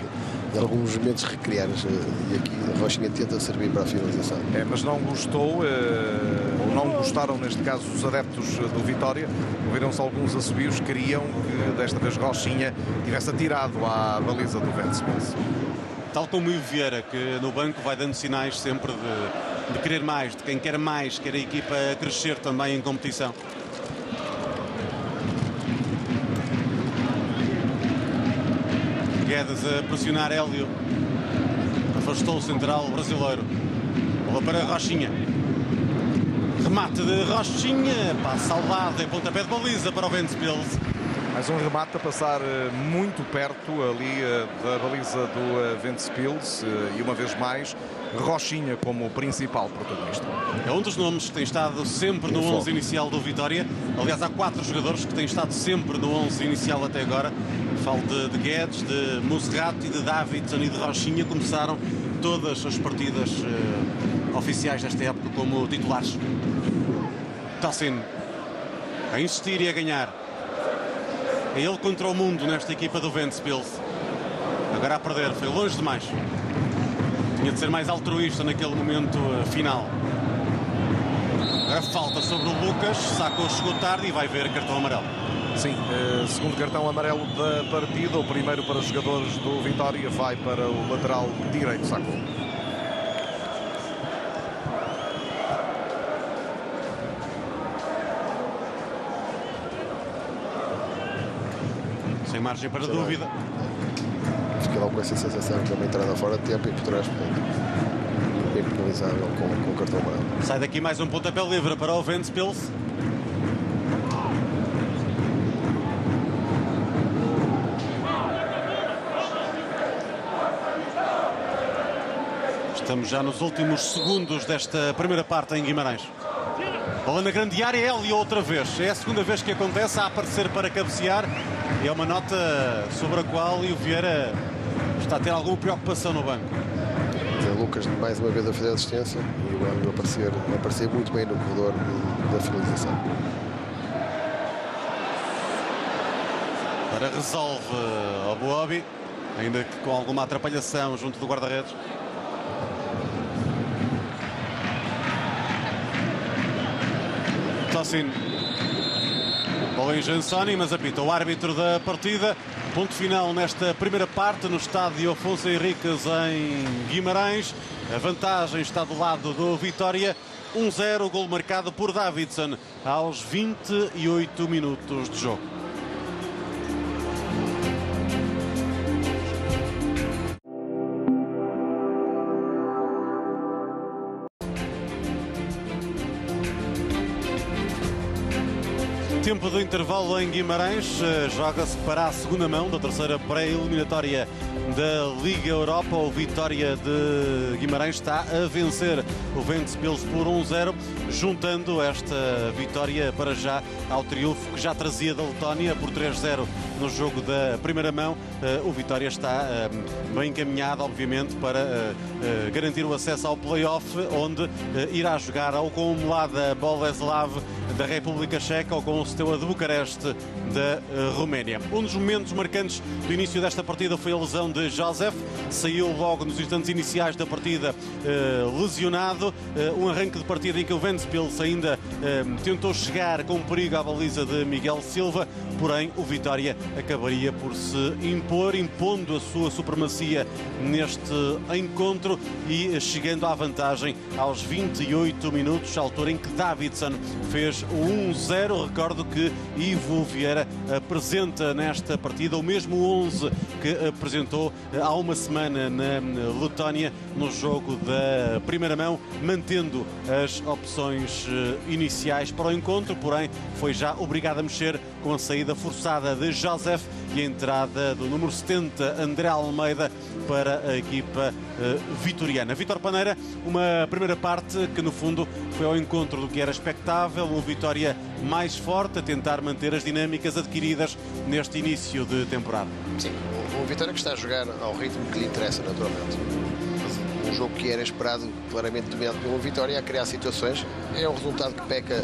em alguns momentos, recriar. E aqui a Rochinha tenta servir para a finalização. É, mas não gostou, ou não gostaram, neste caso, os adeptos do Vitória. Ouviram-se alguns assobios. Queriam que desta vez Rochinha tivesse atirado à baliza do Ventspils. Tal como o Ivo Vieira, que no banco vai dando sinais sempre de, de querer mais, de quem quer mais, quer a equipa crescer também em competição. Guedes a pressionar Hélio. Afastou o central brasileiro. Bola para Rochinha. Remate de Rochinha. Passa ao lado. É pontapé de baliza para o Ventspils. Mais um remate a passar muito perto ali da baliza do Ventspils. E uma vez mais, Rochinha como principal protagonista. É um dos nomes que tem estado sempre no 11 inicial do Vitória. Aliás, há quatro jogadores que têm estado sempre no 11 inicial até agora. Falo de, de Guedes, de Musrat e de Davidson e de Rochinha. Começaram todas as partidas uh, oficiais desta época como titulares. Tassin a insistir e a ganhar. É ele contra o mundo nesta equipa do Ventspils. Agora a perder, foi longe demais. Tinha de ser mais altruísta naquele momento uh, final. A falta sobre o Lucas, Sacou chegou tarde e vai ver cartão amarelo. Sim, uh, segundo cartão amarelo da partida, o primeiro para os jogadores do Vitória vai para o lateral direito, Sacou. Sem margem para dúvida. Fiquei logo com essa sensação de uma entrada fora de tempo e por trás bem penalizável com, com o cartão amarelo. Sai daqui mais um pontapé livre para o Ventspils. Estamos já nos últimos segundos desta primeira parte em Guimarães. Bola na grande área, Hélio outra vez. É a segunda vez que acontece a aparecer para cabecear. E é uma nota sobre a qual o Vieira está a ter alguma preocupação no banco. O Lucas mais uma vez a fazer assistência e o Hélio aparecer, aparecer muito bem no corredor da finalização. Para resolve o Boabi, ainda que com alguma atrapalhação junto do guarda-redes. Tossin. Bola em mas apita o árbitro da partida. Ponto final nesta primeira parte no estádio Afonso Henriques em Guimarães. A vantagem está do lado do Vitória. 1-0, gol marcado por Davidson aos 28 minutos de jogo. Tempo de intervalo em Guimarães. Eh, joga-se para a segunda mão da terceira pré-eliminatória da Liga Europa. O Vitória de Guimarães está a vencer o Ventspils por 1-0, juntando esta vitória para já ao triunfo que já trazia da Letónia por 3-0 no jogo da primeira mão. Eh, o Vitória está eh, bem encaminhado, obviamente, para garantir o acesso ao play-off, onde irá jogar ou com o Mlada Boleslav da República Checa ou com o Steaua de Bucareste da Roménia. Um dos momentos marcantes do início desta partida foi a lesão de Joseph. Saiu logo nos instantes iniciais da partida eh, lesionado. Eh, um arranque de partida em que o Ventspils ainda eh, tentou chegar com perigo à baliza de Miguel Silva, porém o Vitória acabaria por se impor, impondo a sua supremacia neste encontro e chegando à vantagem aos 28 minutos, altura em que Davidson fez o 1-0. Recordo que Ivo Vieira apresenta nesta partida o mesmo 11 que apresentou eh, há uma semana na Letónia no jogo da primeira mão, mantendo as opções eh, iniciais para o encontro, porém foi já obrigado a mexer com a saída forçada de Joseph e a entrada do número 70, André Almeida, para a equipa uh, vitoriana. Vitor Paneira, uma primeira parte que no fundo foi ao encontro do que era expectável, uma vitória mais forte a tentar manter as dinâmicas adquiridas neste início de temporada. Sim, uma vitória que está a jogar ao ritmo que lhe interessa, naturalmente. Um jogo que era esperado, claramente dominado pela vitória, a criar situações. É um resultado que peca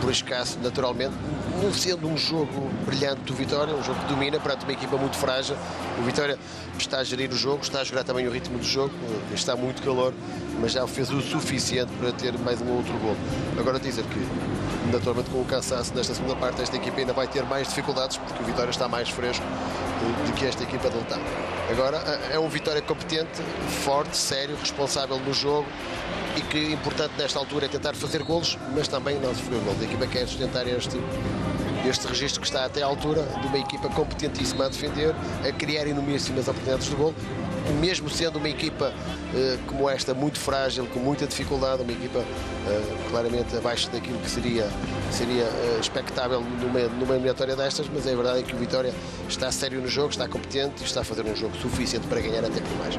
por escasso, naturalmente, não sendo um jogo brilhante do Vitória, um jogo que domina perante uma equipa muito frágil. O Vitória está a gerir o jogo, está a jogar também o ritmo do jogo, está muito calor, mas já fez o suficiente para ter mais um outro gol. Agora dizer que, naturalmente, com o cansaço desta segunda parte, esta equipa ainda vai ter mais dificuldades, porque o Vitória está mais fresco do que esta equipa de Leitão. Agora, é um Vitória competente, forte, sério, responsável no jogo e que importante nesta altura é tentar fazer golos, mas também não sofrer golos. A equipa quer sustentar este, este registro que está até à altura de uma equipa competentíssima a defender, a criar inúmeríssimas oportunidades de gol, mesmo sendo uma equipa como esta muito frágil, com muita dificuldade, uma equipa uh, claramente abaixo daquilo que seria, seria uh, expectável numa, numa eliminatória destas, mas é verdade que o Vitória está sério no jogo, está competente e está a fazer um jogo suficiente para ganhar até por mais.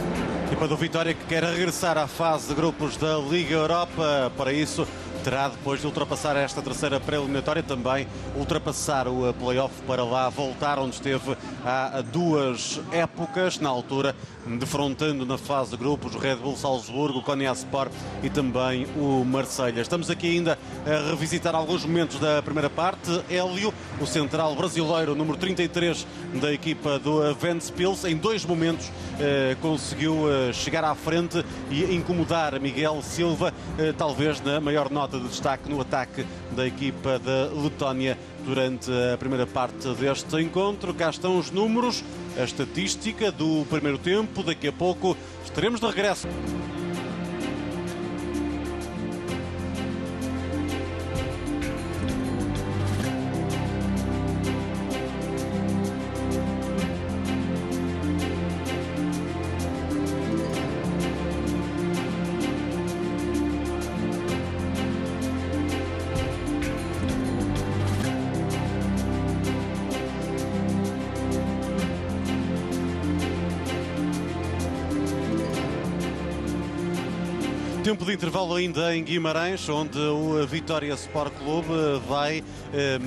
Equipa do Vitória que quer regressar à fase de grupos da Liga Europa, para isso terá depois de ultrapassar esta terceira pré-eliminatória também ultrapassar o play-off para lá voltar onde esteve há duas épocas, na altura defrontando na fase de grupos Red Bull Salzburgo, o Konya Sport e também o Marselha. Estamos aqui ainda a revisitar alguns momentos da primeira parte. Hélio, o central brasileiro, número 33 da equipa do Ventspils, em dois momentos eh, conseguiu eh, chegar à frente e incomodar Miguel Silva, eh, talvez na maior nota de destaque no ataque da equipa da Letónia durante a primeira parte deste encontro. Cá estão os números, a estatística do primeiro tempo. Daqui a pouco estaremos de regresso. Tempo de intervalo ainda em Guimarães, onde o Vitória Sport Clube vai eh,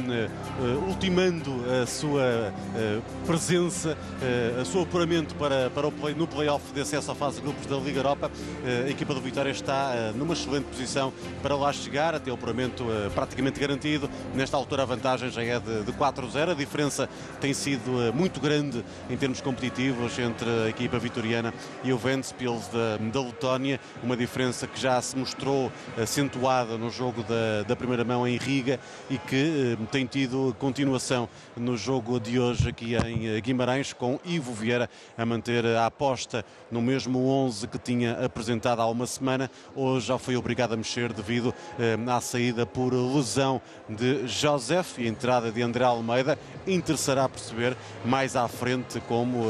ultimando a sua eh, presença, eh, o seu apuramento para, para o play, no play-off de acesso à fase de grupos da Liga Europa. Eh, a equipa do Vitória está eh, numa excelente posição para lá chegar, até o apuramento eh, praticamente garantido. Nesta altura a vantagem já é de, de 4-0, a diferença tem sido muito grande em termos competitivos entre a equipa vitoriana e o Ventspils da, da Letónia, uma diferença que já se mostrou acentuada no jogo da, da primeira mão em Riga e que eh, tem tido continuação no jogo de hoje aqui em eh, Guimarães, com Ivo Vieira a manter a aposta no mesmo 11 que tinha apresentado há uma semana. Hoje já foi obrigado a mexer devido eh, à saída por lesão de Joseph e entrada de André Almeida. Interessará perceber mais à frente como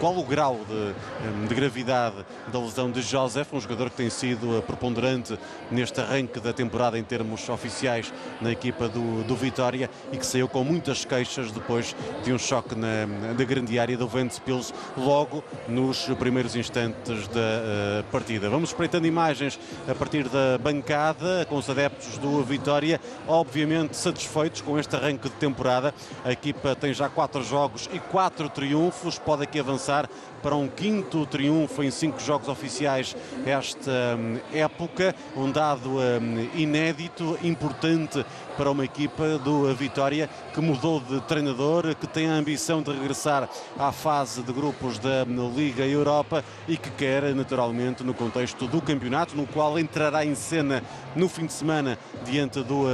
qual o grau de, de gravidade da lesão de Joseph, um jogador que tem sido preponderante neste arranque da temporada em termos oficiais na equipa do, do Vitória e que saiu com muitas queixas depois de um choque na, na grande área do Ventspils logo nos primeiros instantes da uh, partida. Vamos espreitando imagens a partir da bancada com os adeptos do Vitória, obviamente satisfeitos com este arranque de temporada. A equipa tem já quatro jogos e quatro triunfos, pode aqui avançar para um quinto triunfo em cinco jogos oficiais esta hum, época, um dado hum, inédito, importante para uma equipa do Vitória que mudou de treinador, que tem a ambição de regressar à fase de grupos da Liga Europa e que quer, naturalmente, no contexto do campeonato, no qual entrará em cena no fim de semana diante do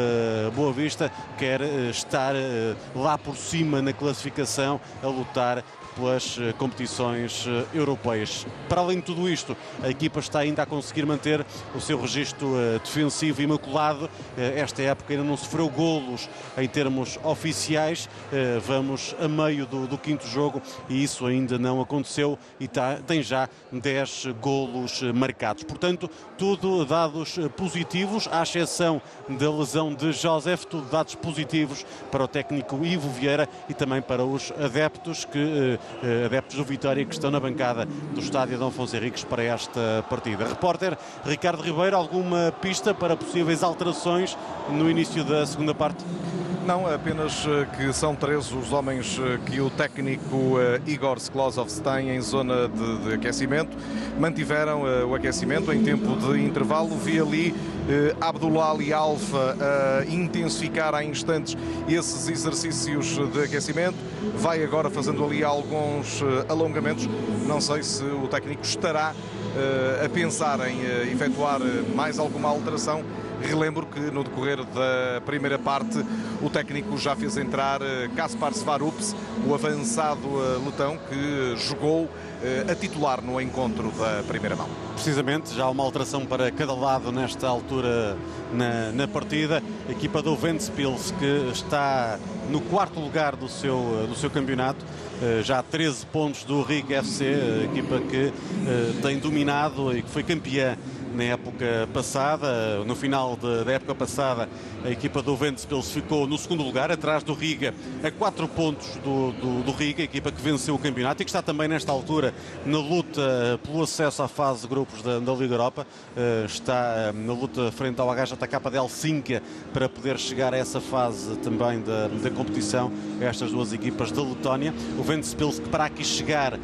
Boa Vista, quer uh, estar uh, lá por cima na classificação a lutar pelas eh, competições eh, europeias. Para além de tudo isto, a equipa está ainda a conseguir manter o seu registro eh, defensivo imaculado. Esta época ainda não sofreu golos em termos oficiais. Vamos a meio do, do quinto jogo e isso ainda não aconteceu e tá, tem já 10 golos marcados. Portanto, tudo dados positivos, à exceção da lesão de Joseph, tudo dados positivos para o técnico Ivo Vieira e também para os adeptos que adeptos do Vitória que estão na bancada do estádio Dom Afonso Henriques para esta partida. Repórter Ricardo Ribeiro, alguma pista para possíveis alterações no início da segunda parte? Não, apenas eh, que são três os homens eh, que o técnico Igor Sklozov tem em zona de, de aquecimento. Mantiveram o aquecimento em tempo de intervalo. Vi ali Abdullah Ali Alfa a intensificar há instantes esses exercícios de aquecimento. Vai agora fazendo ali alguns eh, alongamentos. Não sei se o técnico estará eh, a pensar em eh, efetuar mais alguma alteração. Relembro que no decorrer da primeira parte o técnico já fez entrar Kaspar Svarups, o avançado letão que jogou a titular no encontro da primeira mão. Precisamente, já uma alteração para cada lado nesta altura na, na partida. A equipa do Ventspils que está no quarto lugar do seu, do seu campeonato, eh, já 13 pontos do Rig FC, a equipa que eh, tem dominado e que foi campeã na época passada. No final de, da época passada, a equipa do Ventspils ficou no segundo lugar, atrás do Riga, a 4 pontos do, do, do, Riga, a equipa que venceu o campeonato e que está também nesta altura na luta pelo acesso à fase de grupos da, da Liga Europa. Uh, está na luta frente ao HJK de Helsínquia para poder chegar a essa fase também da, da competição, estas duas equipas da Letónia. O Ventspils que para aqui chegar uh,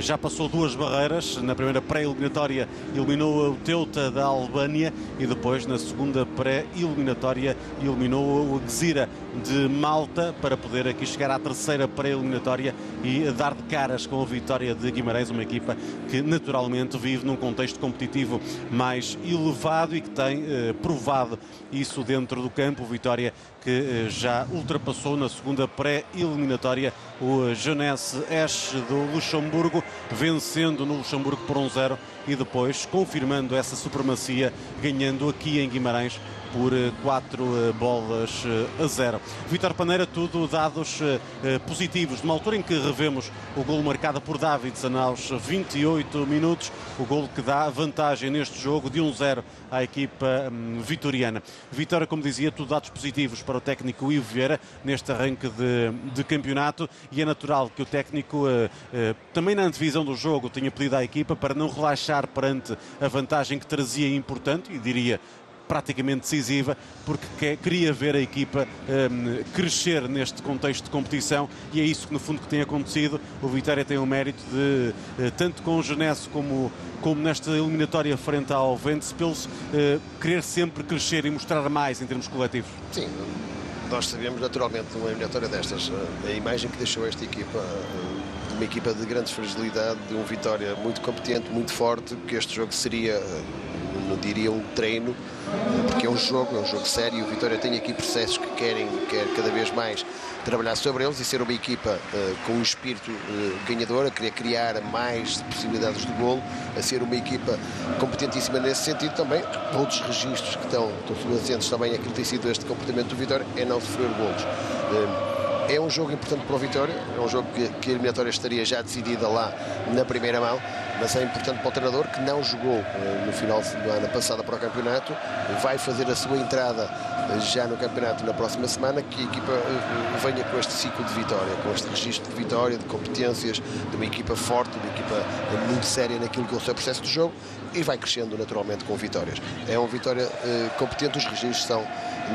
já passou duas barreiras. Na primeira pré-eliminatória eliminou o Teu da Albânia e depois na segunda pré-eliminatória eliminou o Gzira de Malta para poder aqui chegar à terceira pré-eliminatória e dar de caras com a vitória de Guimarães, uma equipa que naturalmente vive num contexto competitivo mais elevado e que tem eh, provado isso dentro do campo. Vitória que eh, já ultrapassou na segunda pré-eliminatória o Jeunesse Esch do Luxemburgo, vencendo no Luxemburgo por 1-0 e depois confirmando essa supremacia, ganhando aqui em Guimarães por 4 eh, bolas eh, a 0. Vitor Paneira, tudo dados eh, positivos. Numa altura em que revemos o gol marcado por Davidson aos 28 minutos, o gol que dá vantagem neste jogo de 1-0 à equipa hum, vitoriana. Vitória, como dizia, tudo dados positivos para o técnico Ivo Vieira neste arranque de, de campeonato e é natural que o técnico, também na antevisão do jogo, tenha pedido à equipa para não relaxar perante a vantagem que trazia importante e diria praticamente decisiva, porque queria ver a equipa um, crescer neste contexto de competição e é isso que no fundo que tem acontecido. O Vitória tem o mérito de, uh, tanto com o Genesse como, como nesta eliminatória frente ao Ventspils, uh, querer sempre crescer e mostrar mais em termos coletivos. Sim, nós sabemos naturalmente numa eliminatória destas a imagem que deixou esta equipa uma equipa de grande fragilidade, de um Vitória muito competente, muito forte, que este jogo seria não diria um treino, porque é um jogo, é um jogo sério. O Vitória tem aqui processos que querem quer cada vez mais trabalhar sobre eles e ser uma equipa uh, com um espírito uh, ganhador, a querer criar mais possibilidades de golo, a ser uma equipa competentíssima nesse sentido também. Outros registros que estão, estão subjacentes também aquilo que tem sido este comportamento do Vitória é não sofrer golos. Uh, é um jogo importante para o Vitória, é um jogo que, que a eliminatória estaria já decidida lá na primeira mão mas é importante para o treinador que não jogou no final de semana passada para o campeonato, vai fazer a sua entrada já no campeonato na próxima semana, que a equipa venha com este ciclo de vitória, com este registro de vitória, de competências, de uma equipa forte, de uma equipa muito séria naquilo que é o seu processo de jogo e vai crescendo naturalmente com vitórias. É uma vitória competente, os registros são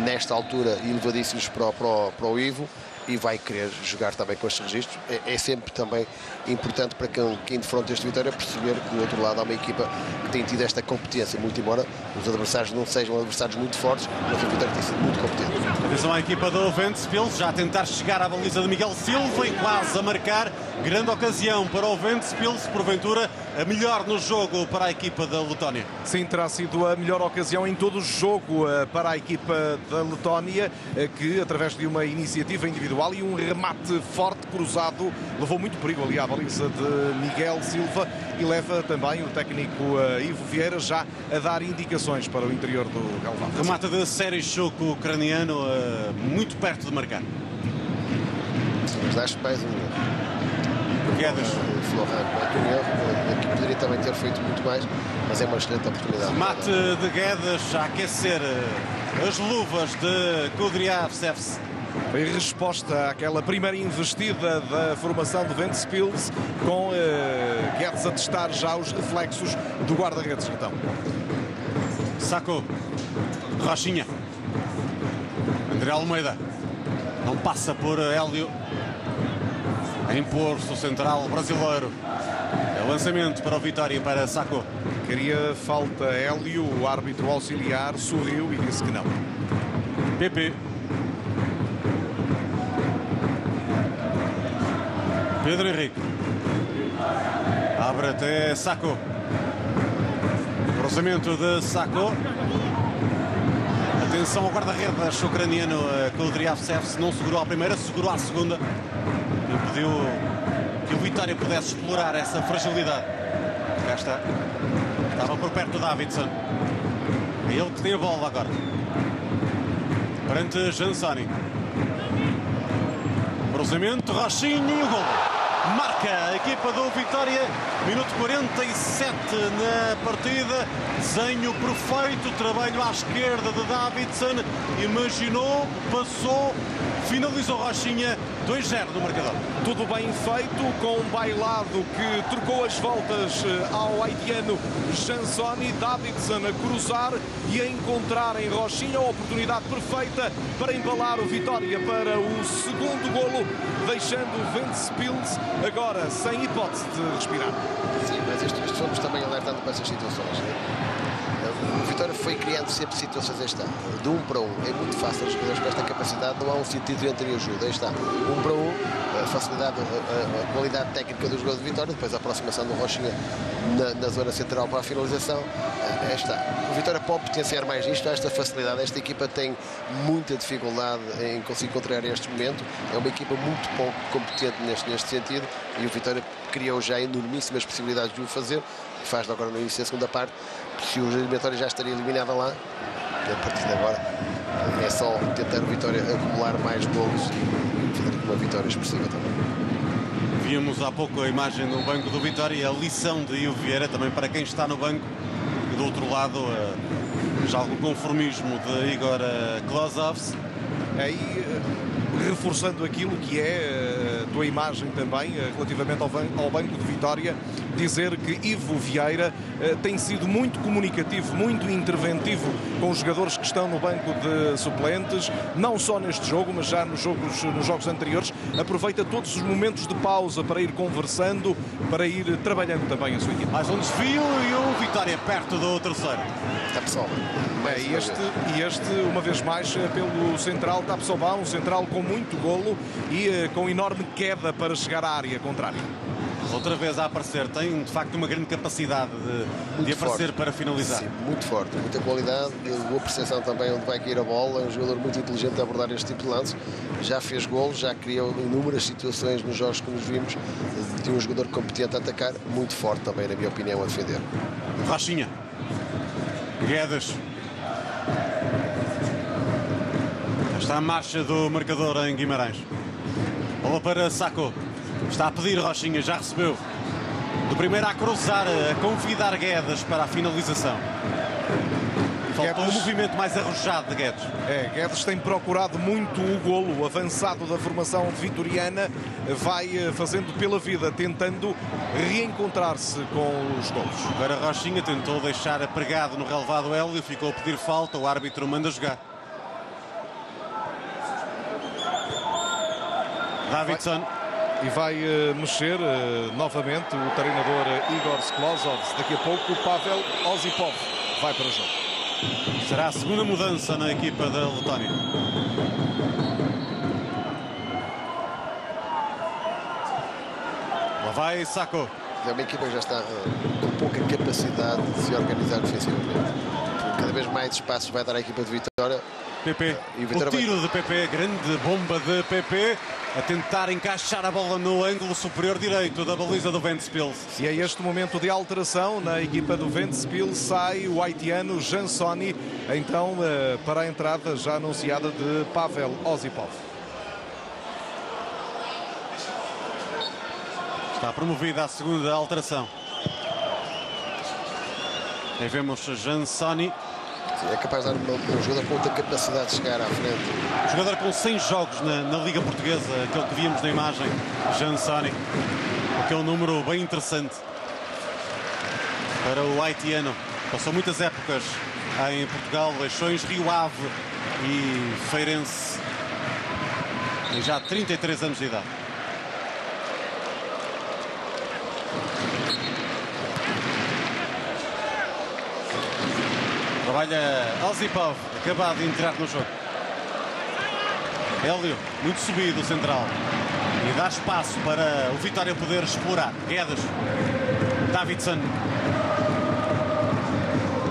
nesta altura elevadíssimos para, para, para o Ivo e vai querer jogar também com estes registros. É, é sempre também importante para quem, quem defronta este Vitória perceber que do outro lado há uma equipa que tem tido esta competência, muito embora os adversários não sejam adversários muito fortes, mas o Vitória tem sido muito competente. Atenção à equipa do Ventspils, já a tentar chegar à baliza de Miguel Silva e quase a marcar. Grande ocasião para o Ventspils, porventura a melhor no jogo para a equipa da Letónia. Sim, terá sido a melhor ocasião em todo o jogo eh, para a equipa da Letónia, eh, que através de uma iniciativa individual e um remate forte cruzado levou muito perigo ali à baliza de Miguel Silva e leva também o técnico eh, Ivo Vieira já a dar indicações para o interior do Galvão. Remata de série choco ucraniano muito perto de marcar. Mas dá pés um Guedes. Poderia também ter feito muito mais, mas é uma excelente oportunidade. Mate de Guedes a aquecer eh, as luvas de Kudryavtsevs. Foi resposta àquela primeira investida da formação do Ventspils, com uh, Guedes a testar já os reflexos do guarda-redes. Então. Sacou. Rochinha. André Almeida. Não passa por Hélio a impor-se o central brasileiro. Lançamento para o Vitória para Sacco. Queria falta Hélio, o árbitro auxiliar, sorriu e disse que não. PP. Pedro Henrique. Abre até Sacco. Cruzamento de Sacco. Atenção ao guarda-redes ucraniano Kudryavtsev. Não segurou a primeira, segurou a segunda impediu que o Vitória pudesse explorar essa fragilidade. Cá está. Estava por perto do Davidson. É ele que tem a bola agora. Perante Jansani. Cruzamento, Rochinha e o gol. Marca a equipa do Vitória. Minuto 47 na partida. Desenho perfeito. Trabalho à esquerda de Davidson. Imaginou, passou, finalizou Rochinha 2-0 no marcador. Tudo bem feito com um bailado que trocou as voltas eh, ao haitiano Jansoni, Davidson a cruzar e a encontrar em Rochinha a oportunidade perfeita para embalar o Vitória para o segundo golo, deixando o Ventspils agora sem hipótese de respirar. Sim, mas isto, fomos também alertando para essas situações. Né? O Vitória foi criando sempre situações, aí está, de um para um. É muito fácil, os com esta capacidade não há um sentido entre ajuda. Aí está, um para um, a facilidade, a, a, a qualidade técnica dos gols de Vitória, depois a aproximação do Rochinha na, na, zona central para a finalização. Aí está. O Vitória pode potenciar mais isto, esta facilidade. Esta equipa tem muita dificuldade em conseguir contrariar este momento. É uma equipa muito pouco competente neste, neste sentido e o Vitória criou já enormíssimas possibilidades de o fazer. Faz agora no início da segunda parte se o eliminatório já estaria eliminado lá, a partir de agora é só tentar o Vitória acumular mais golos e fazer uma vitória expressiva também. Víamos há pouco a imagem no banco do Vitória e a lição de Ivo Vieira também para quem está no banco e do outro lado eh, já algum conformismo de Igor eh, Klozovs. Aí eh, reforçando aquilo que é a tua imagem também relativamente ao banco de Vitória dizer que Ivo Vieira eh, tem sido muito comunicativo, muito interventivo com os jogadores que estão no banco de suplentes, não só neste jogo, mas já nos jogos, nos jogos anteriores. Aproveita todos os momentos de pausa para ir conversando, para ir trabalhando também a sua equipe. Mais um desvio e o Vitória perto do terceiro. Está pessoal. É, e este, e este, uma vez mais, eh, pelo central Tapsobá, um central com muito golo e uh, com enorme queda para chegar à área contrária outra vez a aparecer. Tem de facto uma grande capacidade de, de aparecer forte. para finalizar. Sim, muito forte, muita qualidade, boa percepção também onde vai cair a bola. É um jogador muito inteligente a abordar este tipo de lance. Já fez golos, já criou inúmeras situações nos jogos que nos vimos. De um jogador competente a atacar, muito forte também, na minha opinião, a defender. Rachinha. Guedes. Está a marcha do marcador em Guimarães. Bola para Saco. Está a pedir Rochinha, já recebeu. Do primeiro a cruzar, a convidar Guedes para a finalização. Faltou um movimento mais arrojado de Guedes. É, Guedes tem procurado muito o golo. O avançado da formação vitoriana vai eh, fazendo pela vida, tentando reencontrar-se com os golos. Agora Rochinha tentou deixar pregado no relevado Hélio, ficou a pedir falta, o árbitro manda jogar. Davidson. E vai uh, mexer uh, novamente o treinador Igor Sklozov. Daqui a pouco o Pavel Ozipov vai para o jogo. Será a segunda mudança na equipa da Letónia. Lá vai Saco. É uma equipa que já está uh, com pouca capacidade de se organizar defensivamente. Cada vez mais espaços vai dar à equipa de Vitória. PP. O, tiro de PP, grande bomba de PP a tentar encaixar a bola no ângulo superior direito da baliza do Ventspils. E é este momento de alteração na equipa do Ventspils sai o haitiano Jansoni, então eh, para a entrada já anunciada de Pavel Ozipov. Está promovida a segunda alteração. Aí vemos Jansoni é capaz de dar uma, um jogador com muita capacidade de chegar à frente. Jogador com 100 jogos na, na Liga Portuguesa, aquele que víamos na imagem, Jansani. Que é um número bem interessante para o haitiano. Passou muitas épocas em Portugal, Leixões, Rio Ave e Feirense. E já 33 anos de idade. Trabalha Ozipov, acabado de entrar no jogo. Hélio, muito subido, central. E dá espaço para o Vitória poder explorar. Guedes, Davidson.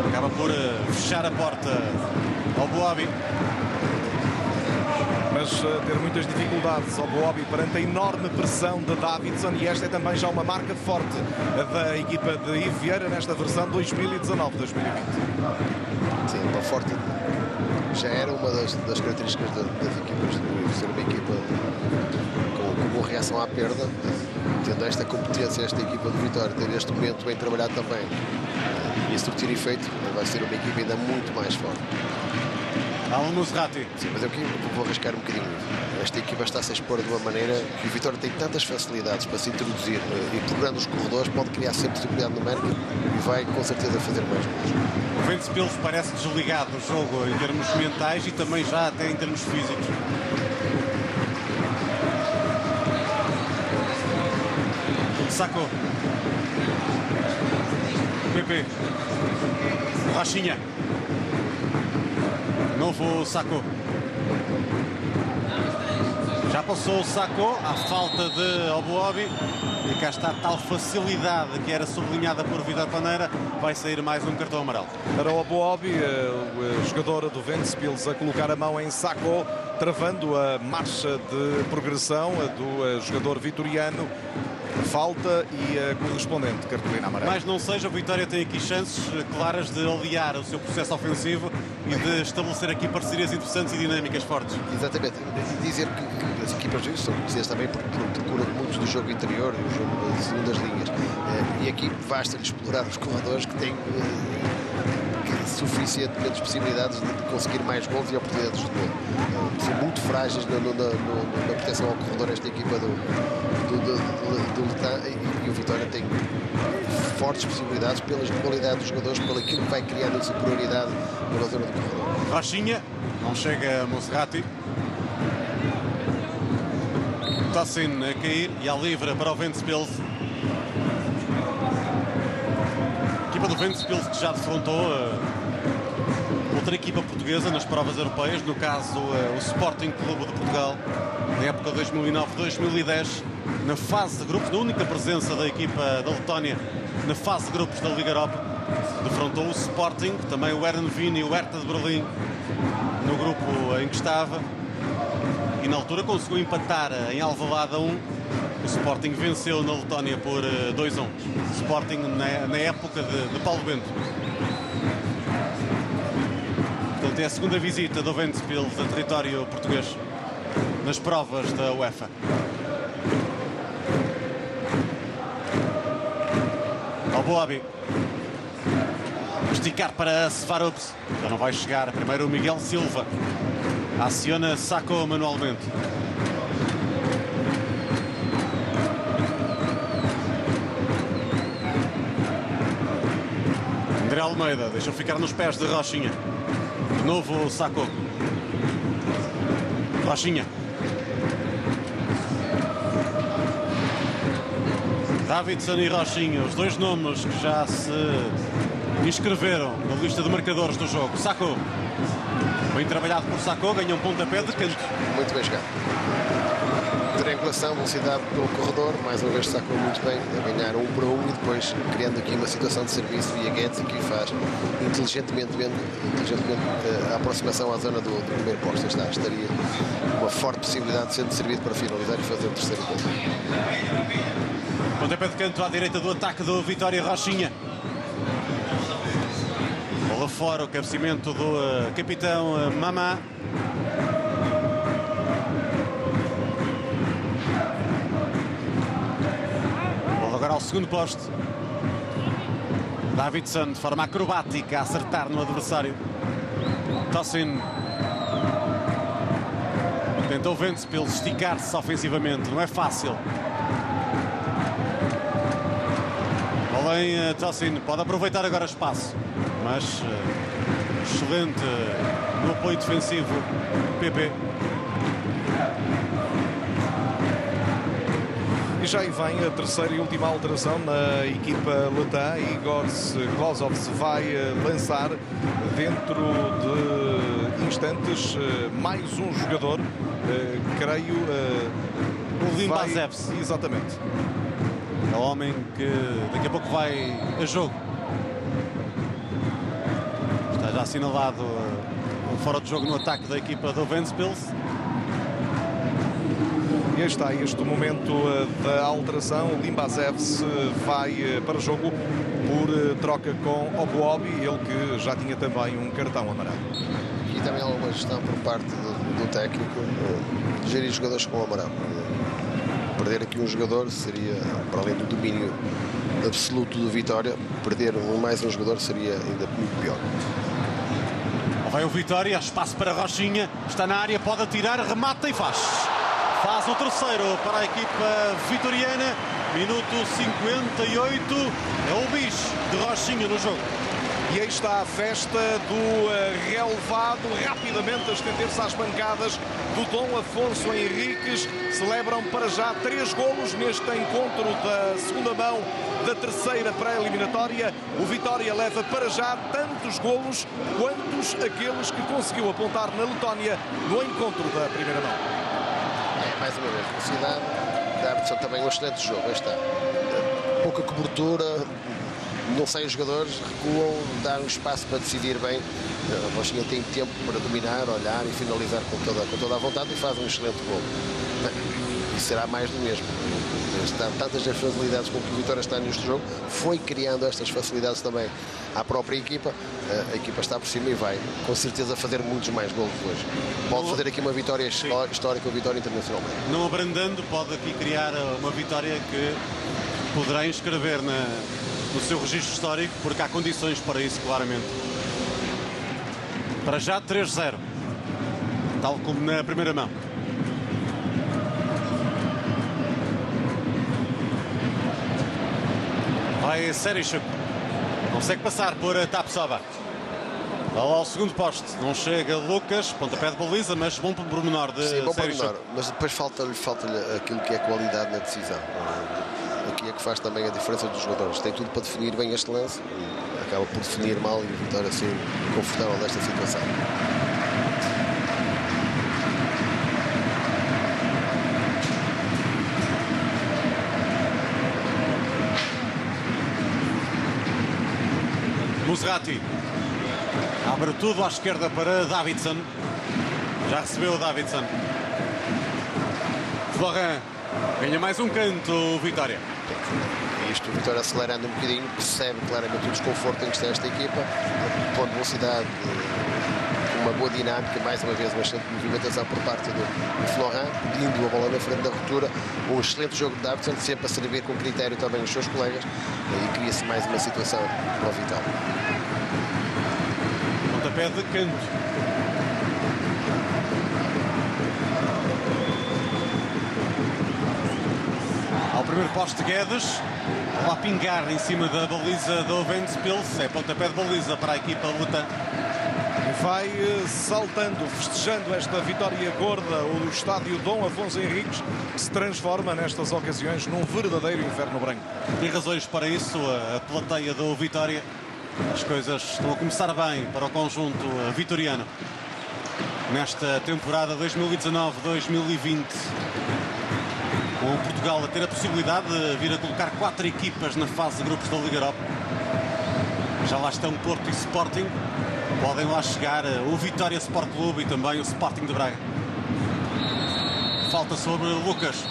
Acaba por eh, fechar a porta ao Boabi mas uh, ter muitas dificuldades ao Boabi perante a enorme pressão de Davidson e esta é também já uma marca forte da equipa de Vieira nesta versão 2019-2020. Sim, uma forte já era uma das, das características das, das equipas Ivo ser uma equipa com, com boa reação à perda tendo esta competência esta equipa do Vitória ter este momento bem trabalhado também e a surtir efeito vai ser uma equipa ainda muito mais forte Alan Musrati. Sim, mas eu aqui vou arriscar um bocadinho. Esta equipa está-se a expor de uma maneira que o Vitória tem tantas facilidades para se introduzir eh, e procurando os corredores pode criar sempre superioridade numérica e vai com certeza fazer mais gols. O Ventspils parece desligado do jogo em termos mentais e também já até em termos físicos. Sacou. PP. Rachinha. Novo Sacco. Já passou o Sacco, a falta de Obuobi. E cá está a tal facilidade que era sublinhada por Vitor Paneira. Vai sair mais um cartão amarelo. Para o Obuobi, eh, o jogador do Ventspils a colocar a mão em Sacco, travando a marcha de progressão do eh, jogador vitoriano falta e a correspondente cartolina amarela. Mas não seja, o Vitória tem aqui chances claras de aliar o seu processo ofensivo e de estabelecer aqui parcerias interessantes e dinâmicas fortes. Exatamente. Dizer que, as equipas são conhecidas também por, por procuram muito do jogo interior e o jogo das segundas linhas. Eh, e aqui basta-lhe explorar os corredores que têm eh, suficientemente possibilidades de conseguir mais gols e oportunidades de gol. Eh, são muito frágeis na, na, na, na proteção ao corredor esta equipa do, do, do, do Letã e, e o Vitória tem fortes possibilidades pelas qualidades dos jogadores, pelo aquilo que vai criando a superioridade na zona do corredor. Rochinha, não chega a Monserrati. Tossin a cair e a livre para o Ventspils. A equipa do Ventspils que já defrontou uh, outra equipa portuguesa nas provas europeias, no caso uh, o Sporting Clube de Portugal, na época 2009-2010, na fase de grupos, na única presença da equipa da Letónia na fase de grupos da Liga Europa. Defrontou o Sporting, também o Eren Vini e o Hertha de Berlim no grupo em que estava. E na altura conseguiu empatar em Alvalade a 1. O Sporting venceu na Letónia por 2 eh, a 1. Sporting na, na época de, de Paulo Bento. Portanto, é a segunda visita do Ventspils a território português nas provas da UEFA. Ao Boabi. Esticar para Svarups. Já não vai chegar. Primeiro o Miguel Silva. Aciona Sacou manualmente. André Almeida deixa ficar nos pés de Rochinha. De novo Sacou. Rochinha. Davidson e Rochinha, os dois nomes que já se inscreveram na lista de marcadores do jogo. Sacou. Bem trabalhado por Sacou, ganha um pontapé de canto. Muito bem jogado. Triangulação, velocidade pelo corredor, mais uma vez sacou muito bem, a ganhar um para um e depois criando aqui uma situação de serviço via Guedes que faz inteligentemente, inteligentemente a aproximação à zona do, do primeiro posto. Está, estaria uma forte possibilidade de ser servido para finalizar e fazer o terceiro gol. Pontapé de canto à direita do ataque do Vitória Rochinha. Fora, o cabecimento do uh, capitão uh, Mamá. Agora ao segundo poste. Davidson de forma acrobática a acertar no adversário. Tossin tentou Ventspil esticar-se ofensivamente, não é fácil. Além Tossin pode aproveitar agora espaço, mas uh, excelente no apoio defensivo PP. E já aí vem a terceira e última alteração na equipa letã. Igor Klosov se vai lançar dentro de instantes mais um jogador, creio. O Limbazevs. Exatamente. É o homem que daqui a pouco vai a jogo. Assinalado uh, fora de jogo no ataque da equipa do Ventspils. E está este momento uh, da alteração. O Limbazevs vai uh, para o jogo por troca com Obuobi, ele que já tinha também um cartão amarelo. E também alguma gestão por parte do, do técnico de gerir jogadores com amarelo perder aqui um jogador seria, para além do domínio absoluto do Vitória, perder um, mais um jogador seria ainda muito pior. Vai o Vitória, espaço para Rochinha, está na área, pode atirar, remata e faz. Faz o terceiro para a equipa vitoriana, minuto 58, é o bicho de Rochinha no jogo. E aí está a festa do relevado, rapidamente a estender-se às bancadas do Dom Afonso Henriques. Celebram para já três golos neste encontro da segunda mão da terceira pré-eliminatória. O Vitória leva para já tantos golos quantos aqueles que conseguiu apontar na Letónia no encontro da primeira mão. É, mais uma vez, velocidade. Davidson também um excelente jogo. Está. Pouca cobertura, não saem os jogadores, recuam, dão espaço para decidir bem. A Rochinha tem tempo para dominar, olhar e finalizar com toda, com toda a vontade e faz um excelente gol. E será mais do mesmo. Está tantas as facilidades com que o Vitória está neste jogo, foi criando estas facilidades também à própria equipa. A equipa está por cima e vai, com certeza, fazer muitos mais gols hoje. Pode fazer aqui uma vitória histórica, uma vitória internacional. Não abrandando, pode aqui criar uma vitória que poderá inscrever na, no seu registro histórico, porque há condições para isso, claramente. Para já 3-0, tal como na primeira mão. Vai Serichuk, consegue passar por Tapsoba. Lá ao segundo poste, não chega Lucas, pontapé de baliza, mas bom pormenor de Sim, bom pormenor, mas depois falta-lhe falta aquilo que é qualidade na decisão é que faz também a diferença dos jogadores. Tem tudo para definir bem este lance e acaba por definir mal e o Vitória assim confortável nesta situação. Muserati abre tudo à esquerda para Davidson. Já recebeu Davidson. Florent ganha mais um canto, Vitória. Isto, o Vitória acelerando um bocadinho, percebe claramente o desconforto em que está esta equipa, pondo velocidade, uma boa dinâmica, mais uma vez uma excelente movimentação por parte do, do Florent, pedindo a bola na frente da ruptura, um excelente jogo de Davidson, sempre a servir com critério também os seus colegas, e cria-se mais uma situação para o Vitória. Pontapé de canto. Primeiro poste Guedes, lá pingar em cima da baliza do Ventspils, é pontapé de baliza para a equipa luta. Vai eh, saltando, festejando esta vitória gorda, o estádio Dom Afonso Henriques, que se transforma nestas ocasiões num verdadeiro inferno branco. Tem razões para isso, a plateia do Vitória. As coisas estão a começar bem para o conjunto vitoriano nesta temporada 2019-2020 com Portugal a ter a possibilidade de vir a colocar quatro equipas na fase de grupos da Liga Europa. Já lá estão Porto e Sporting. Podem lá chegar eh, o Vitória Sport Clube e também o Sporting de Braga. Falta sobre Lucas.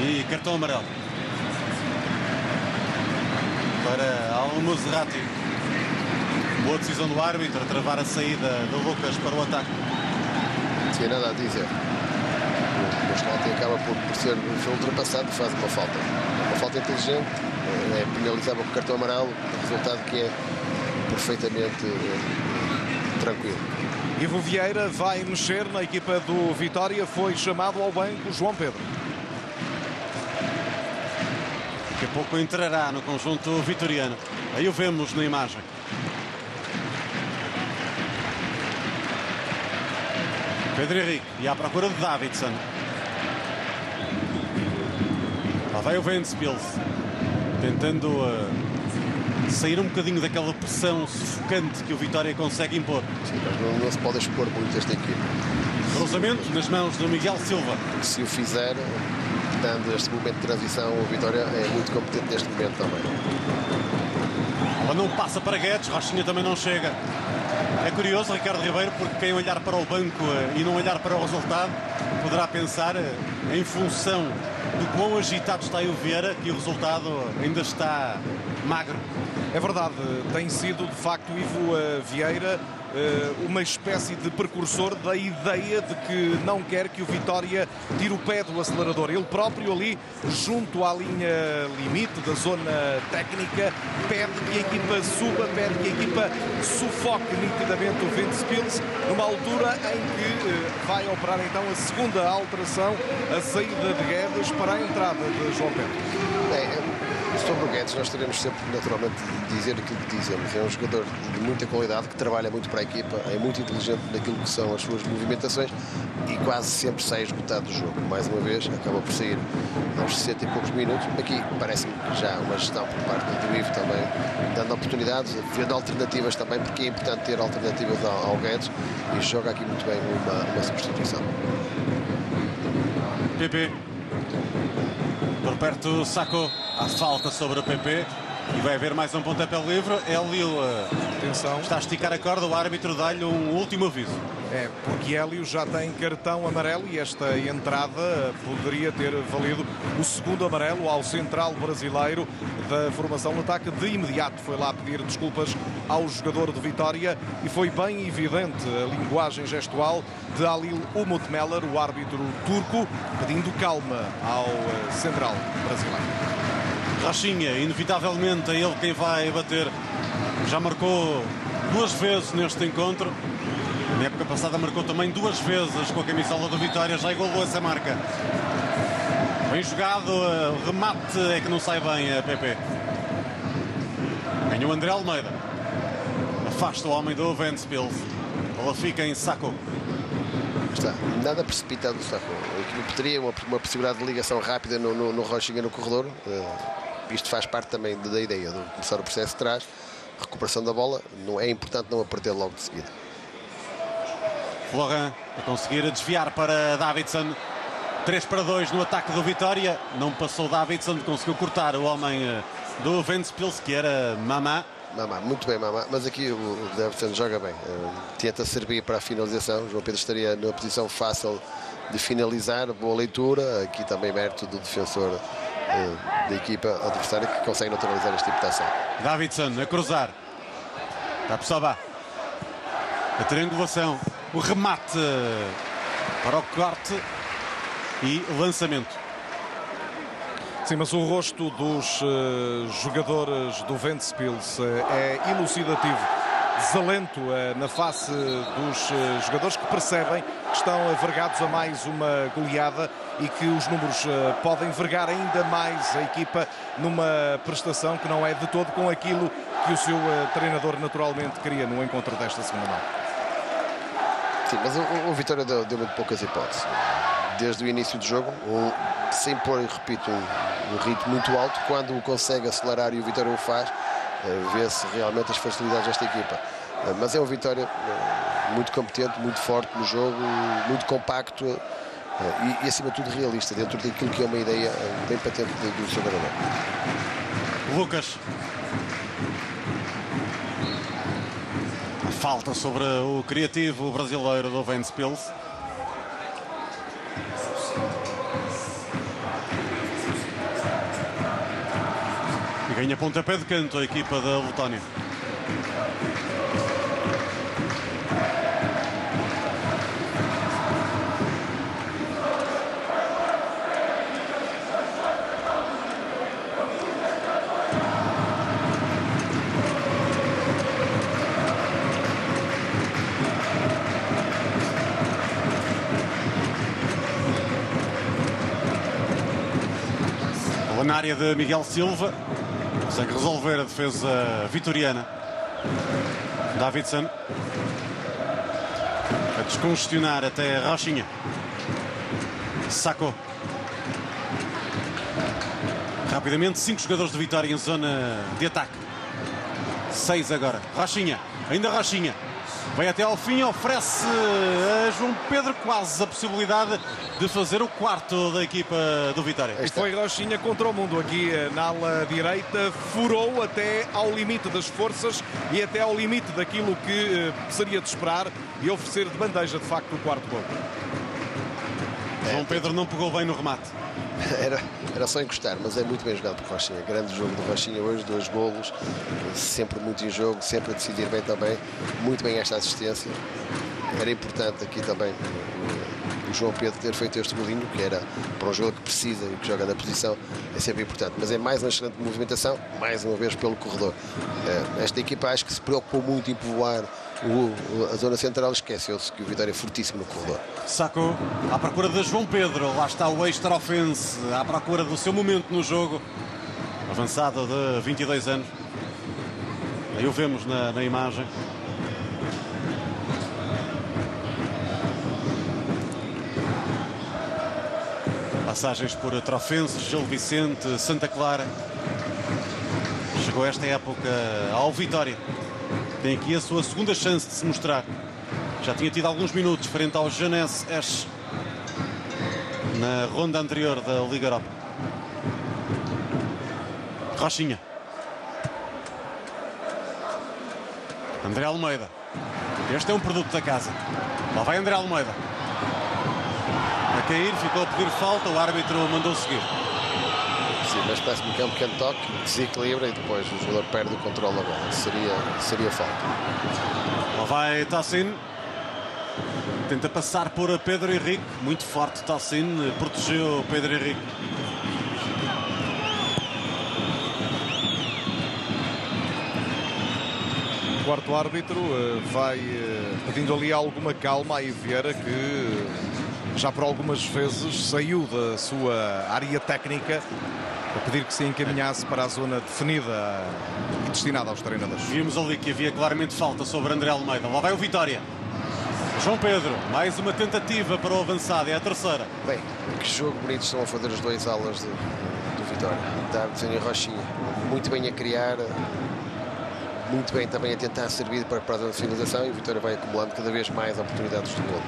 E cartão amarelo. Para Al-Muzrati. Boa decisão do árbitro travar a saída de Lucas para o ataque. Tinha nada a dizer o Sporting acaba por, por ser foi ultrapassado e faz uma falta. Uma falta inteligente, é penalizado com o cartão amarelo, resultado que é perfeitamente é, tranquilo. Ivo Vieira vai mexer na equipa do Vitória, foi chamado ao banco João Pedro. Daqui a pouco entrará no conjunto vitoriano. Aí o vemos na imagem. Pedro Henrique e à procura de Davidson. Lá vai o Ventspils tentando uh, sair um bocadinho daquela pressão sufocante que o Vitória consegue impor. Sim, não, não, se pode expor muito esta equipe. Cruzamento nas mãos do Miguel Silva. Se o fizer, dando este momento de transição, o Vitória é muito competente neste momento também. Ela não passa para Guedes, Rochinha também não chega. É curioso, Ricardo Ribeiro, porque quem olhar para o banco eh, e não olhar para o resultado poderá pensar, eh, em função do quão agitado está o Vieira, que o resultado ainda está magro. É verdade, tem sido de facto Ivo eh, Vieira uma espécie de precursor da ideia de que não quer que o Vitória tire o pé do acelerador. Ele próprio ali, junto à linha limite da zona técnica, pede que a equipa suba, pede que a equipa sufoque nitidamente o Ventspils, numa altura em que eh, vai operar então a segunda alteração, a saída de Guedes para a entrada de João Pedro. Sobre o Guedes, nós teremos sempre, naturalmente, de dizer aquilo que dizemos. É um jogador de muita qualidade, que trabalha muito para a equipa, é muito inteligente naquilo que são as suas movimentações e quase sempre sai esgotado do jogo. Mais uma vez, acaba por sair aos 60 e poucos minutos. Aqui parece-me que já uma gestão por parte do Ivo também, dando oportunidades, vendo alternativas também, porque é importante ter alternativas ao, ao Guedes e joga aqui muito bem uma, uma substituição. PP. Por perto, sacou a falta sobre o PP. E vai haver mais um pontapé livre. Hélio Atenção. está a esticar a corda. O árbitro dá-lhe um último aviso. É, porque Hélio já tem cartão amarelo e esta entrada poderia ter valido o segundo amarelo ao central brasileiro da formação no ataque. De imediato foi lá pedir desculpas ao jogador de Vitória e foi bem evidente a linguagem gestual de Alil Umut Meller, o árbitro turco, pedindo calma ao eh, central brasileiro. Rachinha, inevitavelmente é ele quem vai bater. Já marcou duas vezes neste encontro. Na época passada marcou também duas vezes com a camisola do Vitória, já igualou essa marca. Bem jogado, o remate é que não sai bem a PP. Ganhou André Almeida. Afasta o homem do Ventspils. Ela fica em saco. Está nada precipitado o saco. Teria uma, uma possibilidade de ligação rápida no, no, no Rochinha no corredor. Isto faz parte também da ideia de começar o processo de trás, recuperação da bola, não é importante não a perder logo de seguida. Florent a conseguir desviar para Davidson. 3 para 2 no ataque do Vitória. Não passou Davidson, conseguiu cortar o homem eh, do Ventspils, que era Mamá. Mamá, muito bem, Mamá. Mas aqui o Davidson joga bem. Uh, tenta servir para a finalização. João Pedro estaria numa posição fácil de finalizar. Boa leitura. Aqui também mérito do defensor da equipa adversária que consegue neutralizar este tipo de ação. Davidson a cruzar. Tapsoba. A triangulação, o remate para o corte e lançamento. Sim, mas o rosto dos uh, jogadores do Ventspils uh, é elucidativo, desalento uh, na face dos jogadores que percebem que estão vergados a mais uma goleada e que os números podem vergar ainda mais a equipa numa prestação que não é de todo com aquilo que o seu treinador naturalmente queria no encontro desta segunda mão. Sim, mas o, o Vitória deu, deu muito poucas hipóteses desde o início do jogo, um, sem pôr, repito, um, um, ritmo muito alto. Quando o consegue acelerar e o Vitória o faz, vê-se realmente as facilidades desta equipa. Uh, mas é um Vitória uh, muito competente, muito forte no jogo, muito compacto e, e, acima de tudo, realista, dentro daquilo que é uma ideia bem patente do, seu treinador. Lucas. Falta sobre o criativo brasileiro do Ventspils. Ganha pontapé de canto a equipa da Letónia. na área de Miguel Silva consegue resolver a defesa vitoriana. Davidson a descongestionar até Rochinha. Sacou. Rapidamente, cinco jogadores de Vitória em zona de ataque. Seis agora. Rochinha. Ainda Rochinha. Vai até ao fim, oferece a João Pedro quase a possibilidade de fazer o quarto da equipa do Vitória. E foi Rochinha contra o mundo aqui eh, na ala direita, furou até ao limite das forças e até ao limite daquilo que eh, seria de esperar e oferecer de bandeja de facto o quarto gol. João Pedro não pegou bem no remate. Era, era só encostar, mas é muito bem jogado por Rochinha. Grande jogo do Rochinha hoje, dois golos, sempre muito em jogo, sempre a decidir bem também, muito bem esta assistência. Era importante aqui também o João Pedro ter feito este golinho, que era para um jogo que precisa e que joga na posição, é sempre importante. Mas é mais uma excelente movimentação, mais uma vez pelo corredor. Eh, esta equipa acho que se preocupou muito em povoar o, a zona central esqueceu-se que o Vitória é fortíssimo no corredor. Sacou à procura de João Pedro, lá está o extra offense, à procura do seu momento no jogo, avançado de 22 anos. Aí o vemos na, na imagem. Passagens por Trofense, Gil Vicente, Santa Clara. Chegou esta época ao Vitória. Tem aqui a sua segunda chance de se mostrar. Já tinha tido alguns minutos frente ao Jeunesse Esch na ronda anterior da Liga Europa. Rochinha. André Almeida. Este é um produto da casa. Lá vai André Almeida. A cair, ficou a pedir falta, o árbitro mandou seguir. Sim, mas parece-me que é um pequeno toque, desequilibra e depois o jogador perde o controle da bola. Seria, seria falta. Lá vai Tassin. Tenta passar por Pedro Henrique. Muito forte Tassin. Protegeu Pedro Henrique. O quarto árbitro eh, vai eh, pedindo ali alguma calma a Vieira que já por algumas vezes saiu da sua área técnica a pedir que se encaminhasse para a zona definida e destinada aos treinadores. Vimos ali que havia claramente falta sobre André Almeida. Lá vai o Vitória. João Pedro, mais uma tentativa para o avançado, é a terceira. Bem, que jogo bonito estão a fazer os dois alas do, do Vitória. Davidson e Rochinha. Muito bem a criar, muito bem também a tentar servir para, para a finalização e o Vitória vai acumulando cada vez mais oportunidades de gol.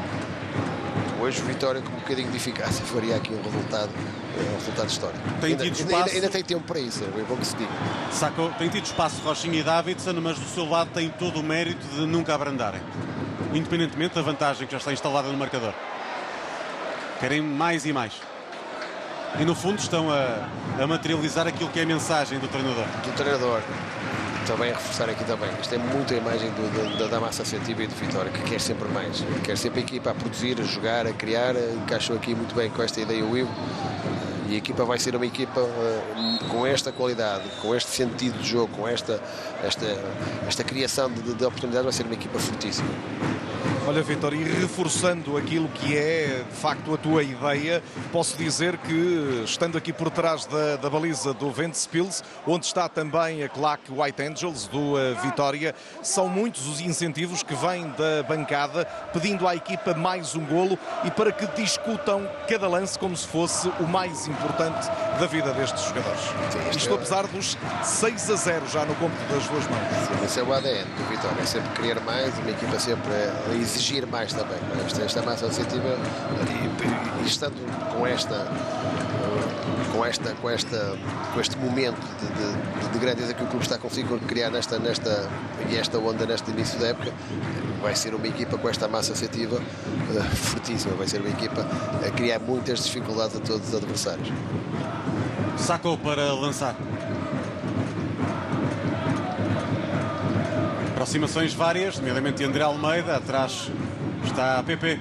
Hoje o Vitória com um bocadinho de eficácia faria aqui um resultado, um resultado histórico. Tem ainda, tido espaço... ainda, ainda, tem tempo para isso, é bom que se diga. Sacou, tem tido espaço Rochinha e Davidson, mas do seu lado tem todo o mérito de nunca abrandarem. Independentemente da vantagem que já está instalada no marcador. Querem mais e mais. E no fundo estão a, a materializar aquilo que é a mensagem do treinador. Do treinador. também a reforçar aqui também. Isto é muito a imagem do, do, da massa afetiva e do Vitória, que quer sempre mais. Quer sempre a equipa a produzir, a jogar, a criar. Encaixou aqui muito bem com esta ideia o Ivo. E a equipa vai ser uma equipa uh, com esta qualidade, com este sentido de jogo, com esta, esta, esta criação de, de oportunidades, vai ser uma equipa fortíssima. Olha, Vitor, e reforçando aquilo que é de facto a tua ideia, posso dizer que, estando aqui por trás da, da baliza do Ventspils, onde está também a claque White Angels do uh, Vitória, são muitos os incentivos que vêm da bancada pedindo à equipa mais um golo e para que discutam cada lance como se fosse o mais importante da vida destes jogadores. Sim, Isto é... apesar dos 6 a 0 já no cômputo das duas mãos. Sim, esse é o ADN do Vitória, é sempre querer mais, uma equipa sempre a exigir mais também. Esta, esta massa sensitiva e, e, estando com esta com esta com esta com este momento de, de, de grandeza que o clube está conseguindo criar nesta nesta e esta onda neste início da época vai ser uma equipa com esta massa sensitiva uh, fortíssima. Vai ser uma equipa a criar muitas dificuldades a todos os adversários. Sacou para lançar Aproximações várias, nomeadamente André Almeida, atrás está a PP.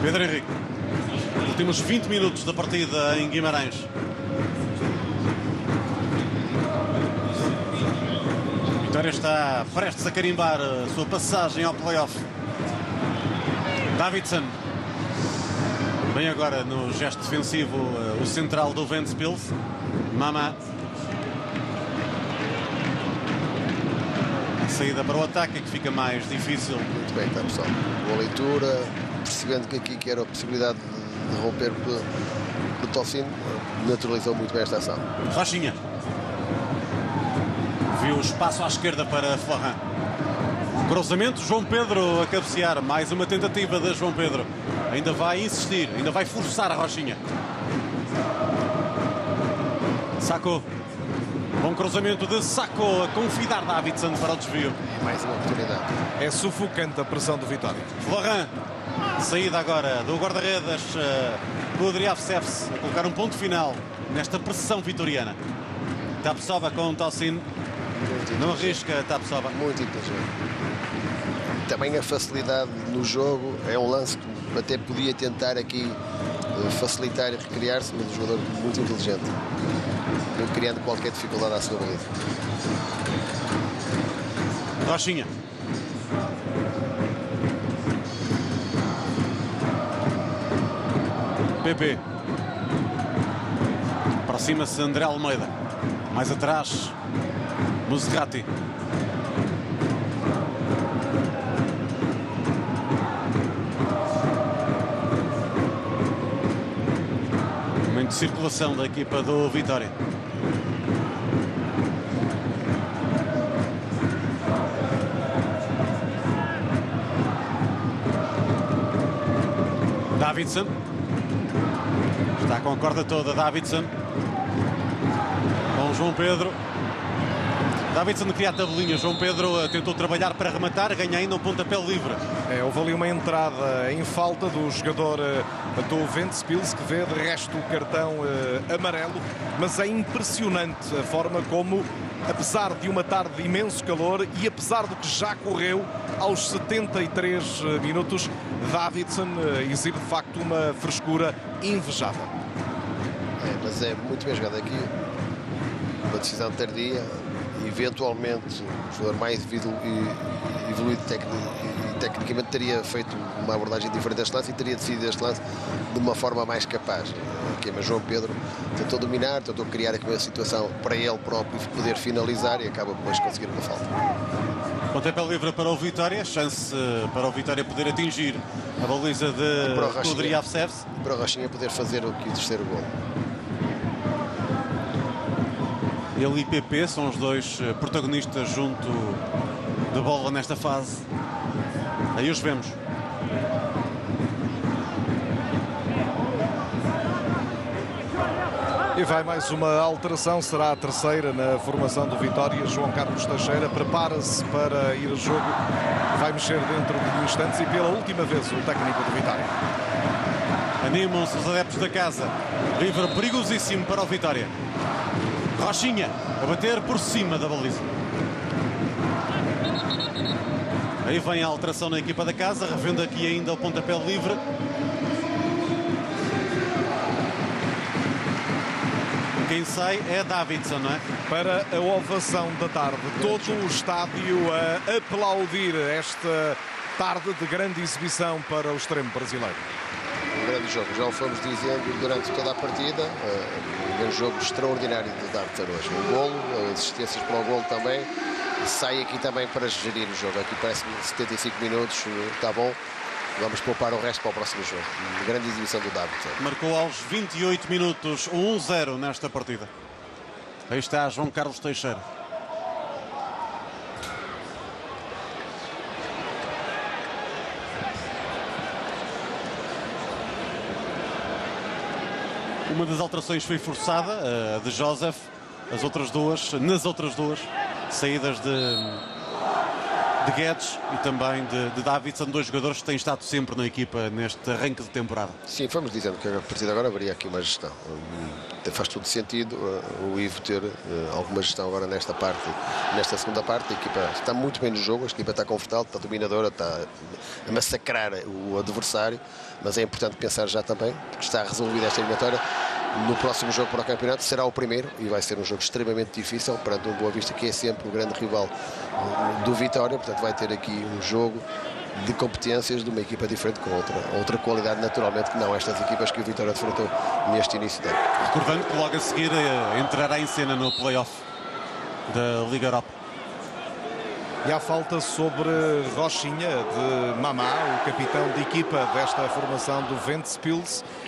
Pedro Henrique. Últimos 20 minutos da partida em Guimarães. Vitória está prestes a carimbar a sua passagem ao playoff. Davidson Bem agora no gesto defensivo uh, o central do Ventspils, Mama. A saída para o ataque é que fica mais difícil. Muito bem, está pessoal. Boa leitura, percebendo que aqui que era a possibilidade de, romper o Tocino, naturalizou muito bem esta ação. Rochinha. Viu o espaço à esquerda para Florent. Cruzamento, João Pedro a cabecear. Mais uma tentativa de João Pedro. Ainda vai insistir, ainda vai forçar a Rochinha. Sacou. Bom cruzamento de Sacou a convidar Davidson para o desvio. Mais uma oportunidade. É sufocante a pressão do Vitória. Florent. Saída agora do guarda-redes uh, do Adriavsevs a colocar um ponto final nesta pressão vitoriana. Tapsova com Tossin. Não arrisca Tapsova. Muito inteligente. Também a facilidade no jogo é um lance que até podia tentar aqui eh, facilitar e recriar-se, mas um jogador muito inteligente, não criando qualquer dificuldade à sua baliza. Rochinha. PP. Aproxima-se André Almeida. Mais atrás, De circulação da equipa do Vitória. Davidson. Está com a corda toda Davidson. Com João Pedro. Davidson cria a tabelinha. João Pedro eh, tentou trabalhar para rematar, ganha ainda um pontapé livre. É, houve ali uma entrada em falta do jogador eh, do Ventspils, que vê de resto o cartão uh, amarelo, mas é impressionante a forma como, apesar de uma tarde de imenso calor e apesar do que já correu aos 73 minutos, Davidson uh, exibe de facto uma frescura invejável. É, mas é muito bem jogado aqui. Uma decisão tardia, eventualmente o jogador mais evoluído tecnicamente teria feito uma abordagem diferente deste lance e teria decidido este lance de uma forma mais capaz. Okay, mas João Pedro tentou dominar, tentou criar aqui uma situação para ele próprio poder finalizar e acaba depois conseguir uma falta. Pontapé livre para o Vitória, chance para o Vitória poder atingir a baliza de Kudryavtsevs. Para o Rochinha poder fazer o que o terceiro gol. Ele e PP são os dois eh, protagonistas junto de bola nesta fase. Aí os vemos. E vai mais uma alteração, será a terceira na formação do Vitória. João Carlos Teixeira prepara-se para ir ao jogo. Vai mexer dentro de instantes e pela última vez o técnico do Vitória. Animam-se os adeptos da casa. Livre perigosíssimo para o Vitória. Rochinha a bater por cima da baliza. Aí vem a alteração na equipa da casa, revendo aqui ainda o pontapé livre. Quem sai é Davidson, não é? Para a ovação da tarde, todo o estádio a aplaudir esta tarde de grande exibição para o extremo brasileiro. Um grande jogo, já o fomos dizendo durante toda a partida. Uh, um jogo extraordinário de Davidson hoje. Um golo, assistências para o golo também. Sai aqui também para gerir o jogo. Aqui parece-me 75 minutos, está bom. Vamos poupar o resto para o próximo jogo. Grande exibição do David. Marcou aos 28 minutos 1-0 nesta partida. Aí está João Carlos Teixeira. Uma das alterações foi forçada, a de Joseph. As outras duas, nas outras duas, saídas de de Guedes e também de, de Davidson, dois jogadores que têm estado sempre na equipa neste arranque de temporada. Sim, fomos dizendo que a partir de agora haveria aqui uma gestão. Faz todo sentido uh, o Ivo ter uh, alguma gestão agora nesta parte, nesta segunda parte. A equipa está muito bem no jogo, a equipa está confortável, está dominadora, está a massacrar o adversário, mas é importante pensar já também, porque está resolvida esta eliminatória no próximo jogo para o campeonato será o primeiro e vai ser um jogo extremamente difícil perante um Boa Vista que é sempre o grande rival do Vitória, portanto vai ter aqui um jogo de competências de uma equipa diferente com outra, outra qualidade naturalmente que não estas equipas que o Vitória defrontou neste início de ano. Recordando que logo a seguir eh, entrará em cena no play-off da Liga Europa. E há falta sobre Rochinha de Mamá, o capitão de equipa desta formação do Ventspils. Eh,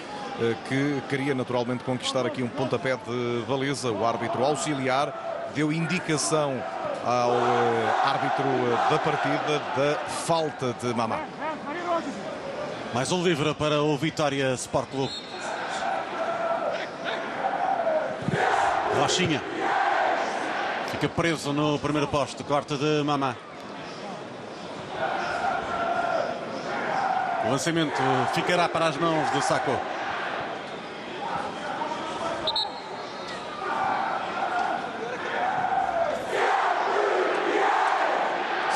que queria naturalmente conquistar aqui um pontapé de baliza. O árbitro auxiliar deu indicação ao eh, árbitro eh, da partida da falta de Mamá. Mais um livre para o Vitória Sport Clube. Rochinha. Fica preso no primeiro posto. Corte de Mamá. O lançamento ficará para as mãos de Sacco.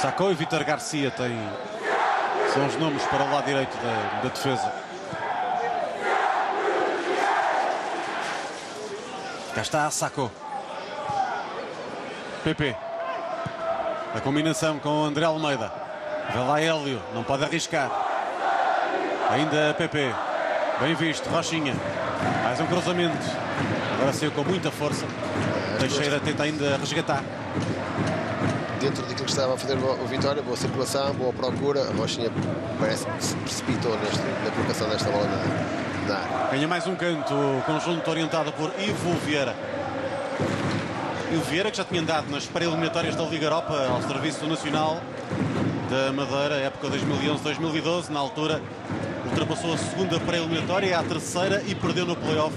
Sacou e Vitor Garcia tem são os nomes para o lado direito da, da defesa. Cá está Sacou. PP. A combinação com o André Almeida. Vai lá Hélio, não pode arriscar. Ainda PP. Bem visto, Rochinha. Mais um cruzamento. Agora saiu com muita força. Teixeira tenta ainda resgatar dentro daquilo que estava a fazer o Vitória, boa circulação, boa procura. A Rochinha parece que se precipitou neste, na colocação desta bola na, na área. Ganha mais um canto, o conjunto orientado por Ivo Vieira. Ivo Vieira que já tinha andado nas pré-eliminatórias da Liga Europa ao Serviço Nacional da Madeira, época 2011-2012. Na altura ultrapassou a segunda pré-eliminatória, a terceira e perdeu no play-off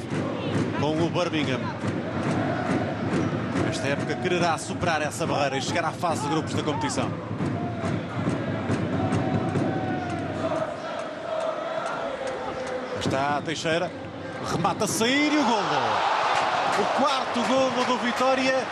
com o Birmingham época quererá superar essa barreira e chegar à fase de grupos da competição. Está Teixeira, remata a sair e o golo. O quarto golo do Vitória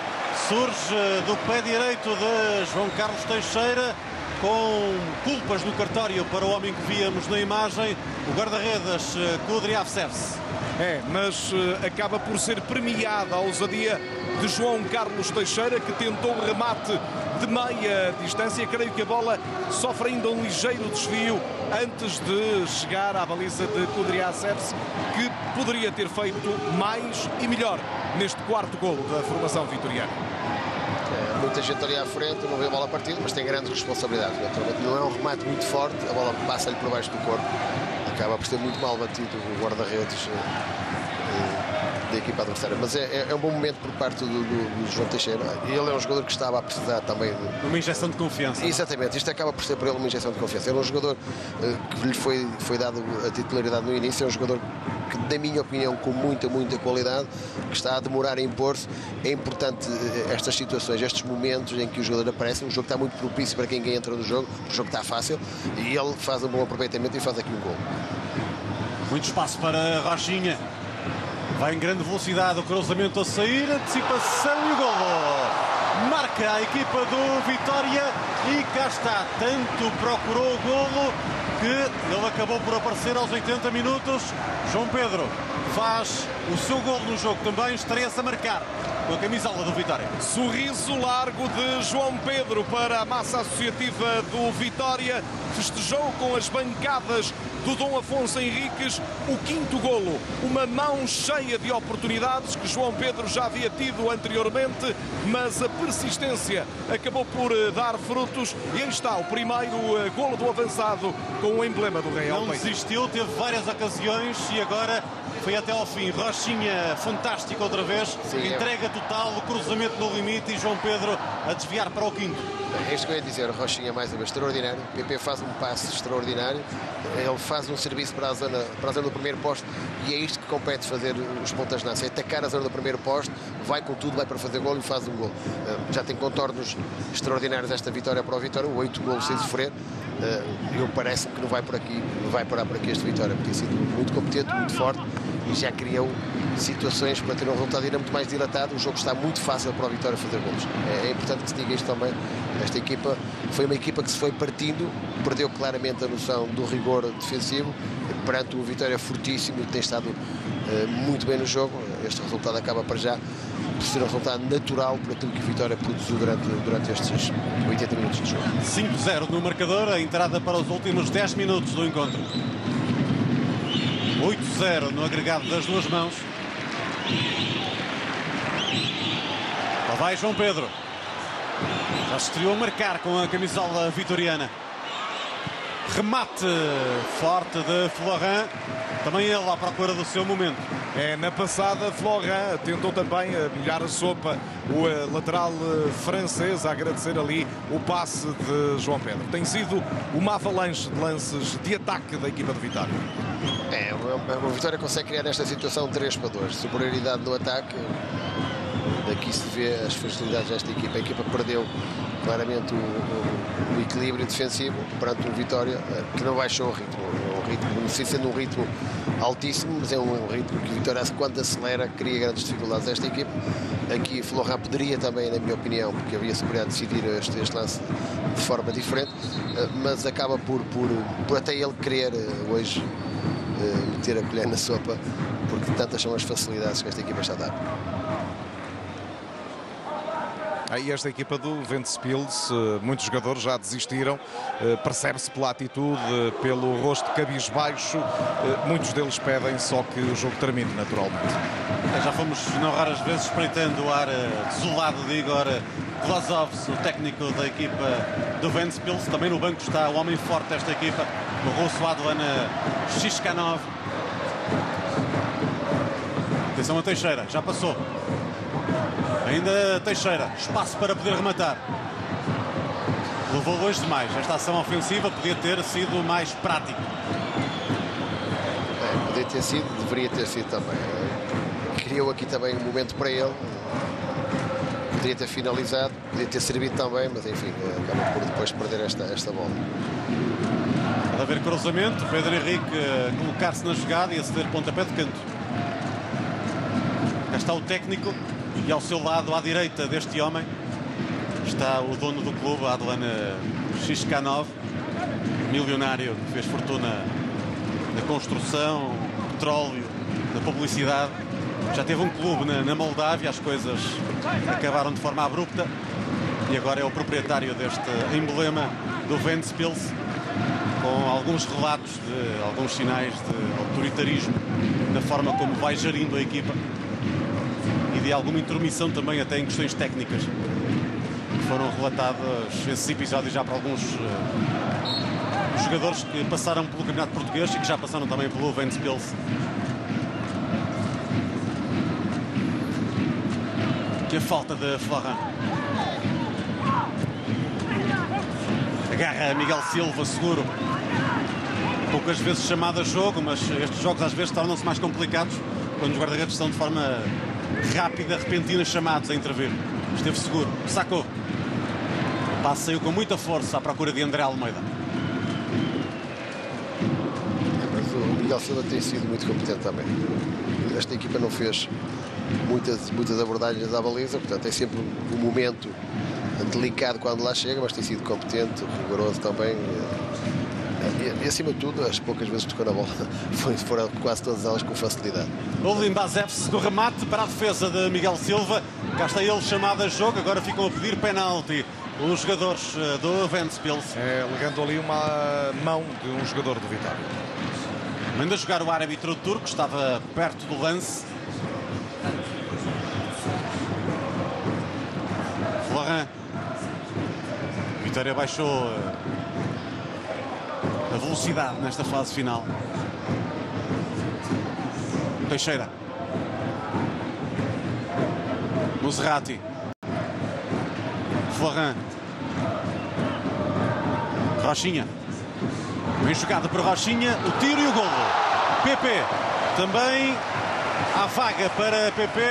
surge do pé direito de João Carlos Teixeira com culpas no cartório para o homem que víamos na imagem, o guarda-redes Kudryavtsevs. É, mas uh, acaba por ser premiada a ousadia de João Carlos Teixeira, que tentou o remate de meia distância. Creio que a bola sofre ainda um ligeiro desvio antes de chegar à baliza de Kudryavtsevs, que poderia ter feito mais e melhor neste quarto golo da formação vitoriana. É, muita gente ali à frente, não vê a bola partida, mas tem grandes responsabilidades. Naturalmente não é um remate muito forte, a bola passa-lhe por baixo do corpo. Acaba por ser muito mal batido o guarda-redes da equipa adversária. Mas é, é, é, um bom momento por parte do, do, do, João Teixeira. Ele é um jogador que estava a precisar também de. Uma injeção de confiança. Exatamente, isto acaba por ser para ele uma injeção de confiança. Ele é um jogador uh, que lhe foi, foi dado a titularidade no início, é um jogador que, na minha opinião, com muita, muita qualidade, que está a demorar a impor-se. É importante eh, estas situações, estes momentos em que o jogador aparece. O jogo está muito propício para quem entra no jogo, o jogo está fácil e ele faz um bom aproveitamento e faz aqui um gol. Muito espaço para Rochinha. Vai em grande velocidade o cruzamento a sair, antecipação e o golo. Marca a equipa do Vitória e cá está. Tanto procurou o golo que ele acabou por aparecer aos 80 minutos. João Pedro faz o seu gol no jogo também, estreia-se a marcar com a camisola do Vitória. Sorriso largo de João Pedro para a massa associativa do Vitória. Festejou com as bancadas do Dom Afonso Henriques o quinto golo. Uma mão cheia de oportunidades que João Pedro já havia tido anteriormente, mas a persistência acabou por eh, dar frutos. E aí está o primeiro eh, golo do avançado com o emblema do Real. Não desistiu, teve várias ocasiões e agora foi até ao fim. Rochinha fantástico outra vez, Sim, é. entrega é. total, cruzamento no limite e João Pedro a desviar para o quinto. É isto que eu ia dizer, Rochinha mais uma vez extraordinário. O PP faz um passe extraordinário, ele faz um serviço para a zona, para a zona do primeiro posto e é isto que compete fazer os pontas nascem, é atacar a zona do primeiro posto, vai com tudo, vai para fazer gol e faz um gol. Eh, já tem contornos extraordinários esta vitória para o Vitória, oito gols sem sofrer. Eh, eu parece que não vai por aqui, não vai parar por aqui esta vitória, porque tem sido muito competente, muito forte e já criou situações para ter um resultado ainda muito mais dilatado. O jogo está muito fácil para o Vitória fazer gols. É, é, importante que se diga isto também. Esta equipa foi uma equipa que se foi partindo, perdeu claramente a noção do rigor defensivo perante o Vitória fortíssimo, tem estado uh, muito bem no jogo. Este resultado acaba para já por ser um resultado natural por aquilo que o Vitória produziu durante, durante estes 80 minutos de jogo. 5-0 no marcador, a entrada para os últimos 10 minutos do encontro. 8-0 no agregado das duas mãos. Lá vai João Pedro. Já se estreou a marcar com a camisola vitoriana. Remate forte de Florent. Também ele à procura do seu momento. É, na passada, Florent tentou também molhar a sopa o eh, lateral eh, francês a agradecer ali o passe de João Pedro. Tem sido uma avalanche de lances de ataque da equipa de Vitória. É, o Vitória consegue criar nesta situação 3 para 2. Superioridade no ataque. Daqui se vê as facilidades desta equipa. A equipa perdeu claramente o, o, o equilíbrio defensivo perante o Vitória, eh, que não baixou o ritmo. É um ritmo, não sei sendo um ritmo altíssimo, mas é um ritmo que o Vitória, quando acelera, cria grandes dificuldades a esta equipa. Aqui Florent poderia também, na minha opinião, porque havia superado decidir este, este lance de forma diferente, eh, mas acaba por, por, por até ele querer eh, hoje meter a colher na sopa, porque tantas são as facilidades que esta equipa está a dar. Aí esta equipa do Ventspils, eh, muitos jogadores já desistiram, eh, percebe-se pela atitude, pelo rosto cabisbaixo, eh, muitos deles pedem só que o jogo termine naturalmente. Já fomos não raras vezes espreitando o ar desolado de Igor Glazovs, o técnico da equipa do Ventspils. Também no banco está o homem forte desta equipa, o russo Adlana Shishkanov. Atenção a Teixeira, já passou. Ainda Teixeira, espaço para poder rematar. Levou longe demais. Esta ação ofensiva podia ter sido mais prática. É, podia ter sido, deveria ter sido também. Criou aqui também um momento para ele. Poderia ter finalizado, podia ter servido também, mas enfim, acaba por depois perder esta, esta bola. Pode haver cruzamento, Pedro Henrique eh, colocar-se na jogada e aceder pontapé de canto. Cá está o técnico e ao seu lado, à direita deste homem, está o dono do clube, Adlan Shishkanov, milionário que fez fortuna na construção, petróleo, na publicidade. Já teve um clube na, na Moldávia, as coisas acabaram de forma abrupta e agora é o proprietário deste emblema do Ventspils, com alguns relatos de alguns sinais de autoritarismo na forma como vai gerindo a equipa de alguma intromissão também até em questões técnicas. Foram relatados esses episódios já para alguns uh, jogadores que passaram pelo Campeonato Português e que já passaram também pelo Ventspils. Que a falta de Florent. Agarra Miguel Silva, seguro. Poucas vezes chamado a jogo, mas estes jogos às vezes tornam-se mais complicados quando os guarda-redes estão de forma rápida, repentina, chamados a intervir. Esteve seguro, sacou. O passe saiu com muita força à procura de André Almeida. Mas o Miguel Silva tem sido muito competente também. Esta equipa não fez muitas, muitas abordagens à baliza, portanto tem sempre um momento delicado quando lá chega, mas tem sido competente, rigoroso também. E, e, acima de tudo, as poucas vezes que tocou na bola foram quase todas elas com facilidade. Olim Bazevs no remate para a defesa de Miguel Silva. Cá está ele chamado a jogo, agora ficam a pedir penalti os jogadores eh, do Ventspils. É, legando ali uma mão de um jogador do Vitória. Manda jogar o árbitro turco, estava perto do lance. Florent. Vitória baixou eh, a velocidade nesta fase final. Teixeira. Muserati. Florent. Rochinha. Bem jogado por Rochinha, o tiro e o golo. PP também há vaga para PP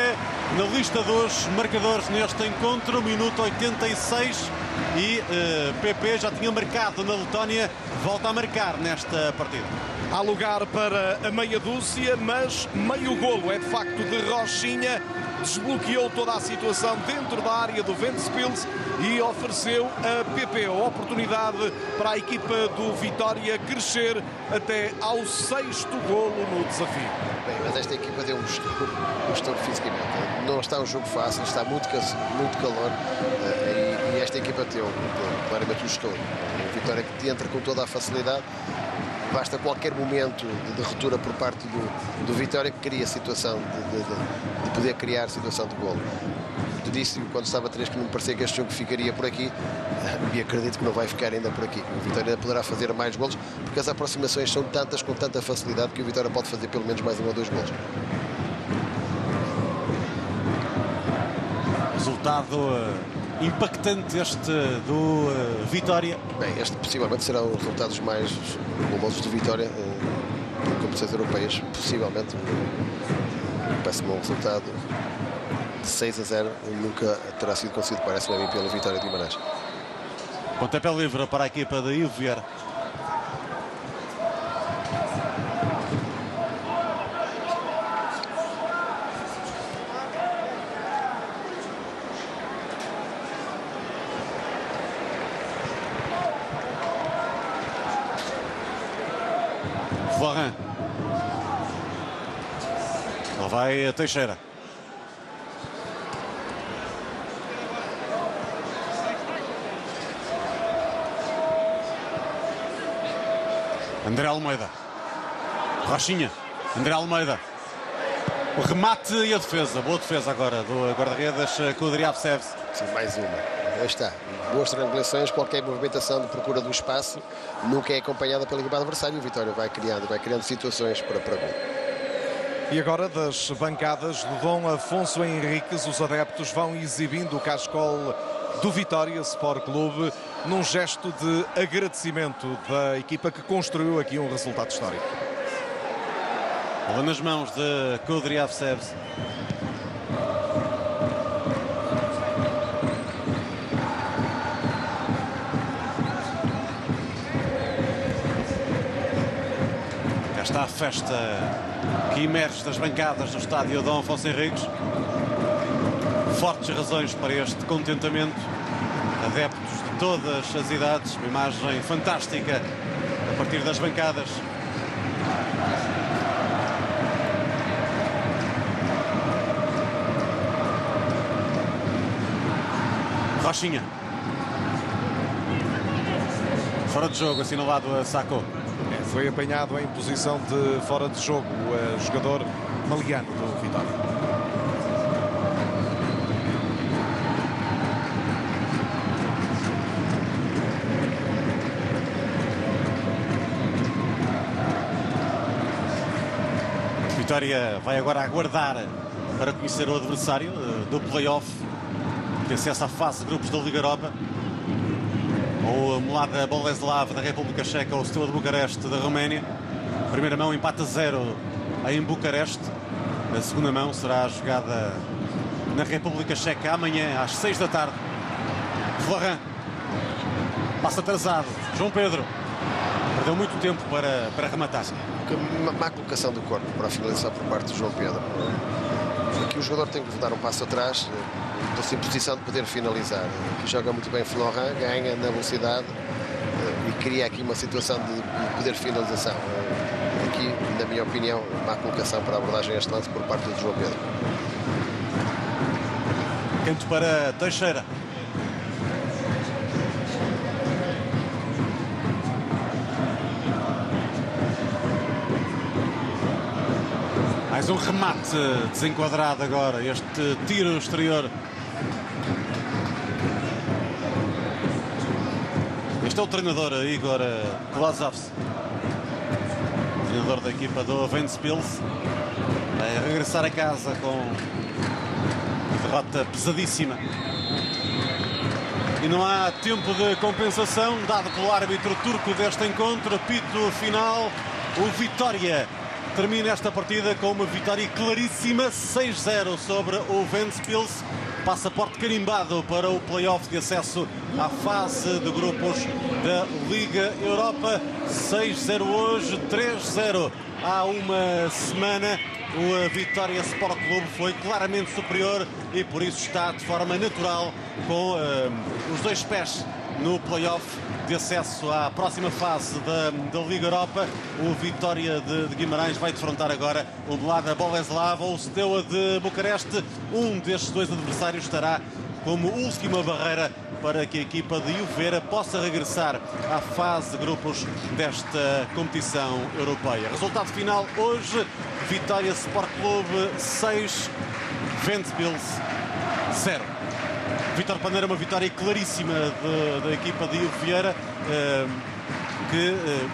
na lista dos marcadores neste encontro, minuto 86 e uh, eh, PP já tinha marcado na Letónia, volta a marcar nesta partida. Há lugar para a meia dúzia, mas meio golo é de facto de Rochinha desbloqueou toda a situação dentro da área do Ventspils e ofereceu a PP a oportunidade para a equipa do Vitória crescer até ao sexto golo no desafio. Bem, mas esta equipa deu um estouro, um fisicamente. Não está um jogo fácil, está muito, muito calor eh, e, esta equipa deu, claramente um estouro. O Vitória que entra com toda a facilidade basta qualquer momento de, de ruptura por parte do, do Vitória que cria situação de, de, de, poder criar situação de golo. Eu disse quando estava 3 que não parecia que este jogo ficaria por aqui e acredito que não vai ficar ainda por aqui. O Vitória poderá fazer mais golos porque as aproximações são tantas com tanta facilidade que o Vitória pode fazer pelo menos mais um ou dois golos. Resultado uh impactante este do uh, Vitória. Bem, este possivelmente será um dos resultados mais volumosos do Vitória uh, em competições europeias. Possivelmente. Um resultado de 6 a 0 nunca terá sido conseguido, parece-me pela Vitória de Guimarães. Pontapé livre para a equipa de Ivo Vieira. Florent. Lá vai Teixeira. André Almeida. Rochinha. André Almeida. O remate e a defesa. Boa defesa agora do guarda-redes Adriano Seves. Sim, mais uma. Aí está. Boas triangulações, qualquer movimentação de procura do espaço nunca é acompanhada pela equipa adversária. O Vitória vai criando, vai criando situações para, para gol. E agora das bancadas do Dom Afonso Henriques, os adeptos vão exibindo o cascol do Vitória Sport Clube num gesto de agradecimento da equipa que construiu aqui um resultado histórico. Bola nas mãos de Kudriav Sevs. Já está a festa que emerge das bancadas do estádio Dom Afonso Henriques. Fortes razões para este contentamento. Adeptos de todas as idades. Uma imagem fantástica a partir das bancadas. Rochinha. Fora de jogo, assinalado a Sacco. Foi apanhado em posição de fora de jogo o jogador maliano do Vitória. Vitória vai agora aguardar para conhecer o adversário eh, do play-off, que acesso à fase de grupos da Liga Europa o Mlada Boleslav da República Checa, o Steaua de Bucareste da Roménia. Primeira mão empata zero em Bucareste. A segunda mão será jogada na República Checa amanhã às seis da tarde. Florent passa atrasado. João Pedro perdeu muito tempo para, para rematar. O má colocação do corpo para a finalização por parte do João Pedro. Aqui o jogador tem que dar um passo atrás, em posição de poder finalizar. Joga muito bem Florent, ganha na velocidade e cria aqui uma situação de poder finalização. Aqui, na minha opinião, má colocação para a abordagem a este lance por parte do João Pedro. Canto para Teixeira. Mais um remate desenquadrado agora. Este tiro exterior. Este é o treinador Igor Klazovs. Treinador da equipa do Ventspils. Vai regressar a casa com derrota pesadíssima. E não há tempo de compensação dado pelo árbitro turco deste encontro. Apito final. O Vitória termina esta partida com uma vitória claríssima, 6-0 sobre o Ventspils. Passaporte carimbado para o play-off de acesso à fase de grupos da Liga Europa. 6-0 hoje, 3-0 há uma semana. O Vitória Sport Clube foi claramente superior e por isso está de forma natural com uh, os dois pés no play-off de acesso à próxima fase da, da Liga Europa. O Vitória de, de, Guimarães vai defrontar agora o Mlada Boleslava ou o Steaua de Bucareste. Um destes dois adversários estará como última barreira para que a equipa de Ioveira possa regressar à fase de grupos desta competição europeia. Resultado final hoje, Vitória Sport Clube 6, Ventspils 0. Vitor Paneira, uma vitória claríssima de, da equipa de Ioveira, eh, que eh,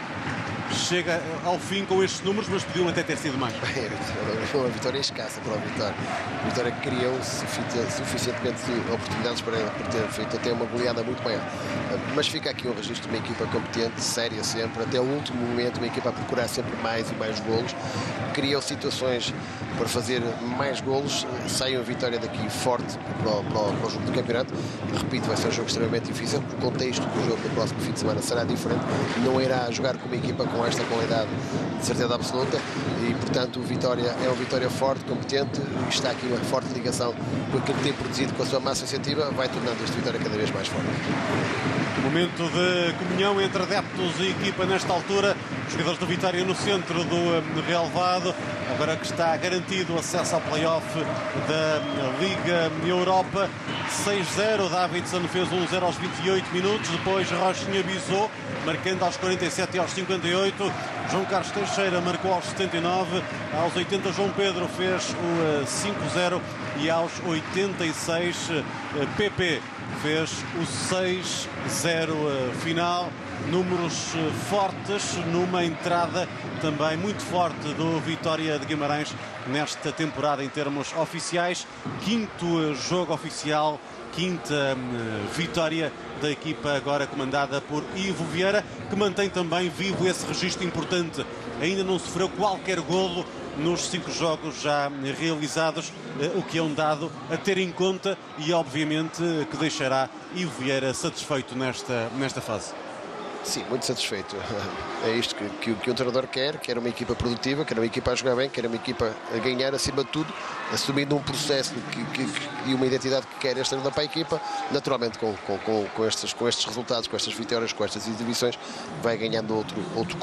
chega ao fim com estes números, mas podiam até ter sido mais. Foi uma vitória escassa para o Vitória. A Vitória criou suficientemente oportunidades para, ter feito até uma goleada muito maior. Mas fica aqui um registro de uma equipa competente, séria sempre, até o último momento, uma equipa a procurar sempre mais e mais golos. Criou situações para fazer mais golos. Sai uma vitória daqui forte para o, para, o, para o jogo do campeonato. Repito, vai ser um jogo extremamente difícil. O contexto do jogo do próximo fim de semana será diferente. Não irá jogar com uma equipa com esta qualidade de certeza absoluta e, portanto, o Vitória é uma vitória forte, competente e está aqui uma forte ligação com aquilo que tem produzido com a sua massa sensitiva, vai tornando esta vitória cada vez mais forte. Momento de comunhão entre adeptos e equipa nesta altura. Os jogadores do Vitória no centro do relevado. Agora que está garantido o acesso ao play-off da Liga Europa. 6-0. Davidson fez 1-0 aos 28 minutos. Depois Rochinha bisou, marcando aos 47 e aos 58. João Carlos Teixeira marcou aos 79. Aos 80, João Pedro fez o 5-0. E aos 86, PP fez o 6-0 final. Números fortes numa entrada também muito forte do Vitória de Guimarães nesta temporada em termos oficiais. Quinto jogo oficial, quinta vitória da equipa agora comandada por Ivo Vieira, que mantém também vivo esse registro importante. Ainda não sofreu qualquer golo nos cinco jogos já realizados, o que é um dado a ter em conta e obviamente que deixará Ivo Vieira satisfeito nesta, nesta fase. Sim, muito satisfeito. É isto que, que, que o treinador quer, quer uma equipa produtiva, quer uma equipa a jogar bem, quer uma equipa a ganhar acima de tudo, assumindo um processo que, que, e uma identidade que quer este treinador para a equipa, naturalmente com, com, com, com, estes, com estes resultados, com estas vitórias, com estas exibições, vai ganhando outro, outro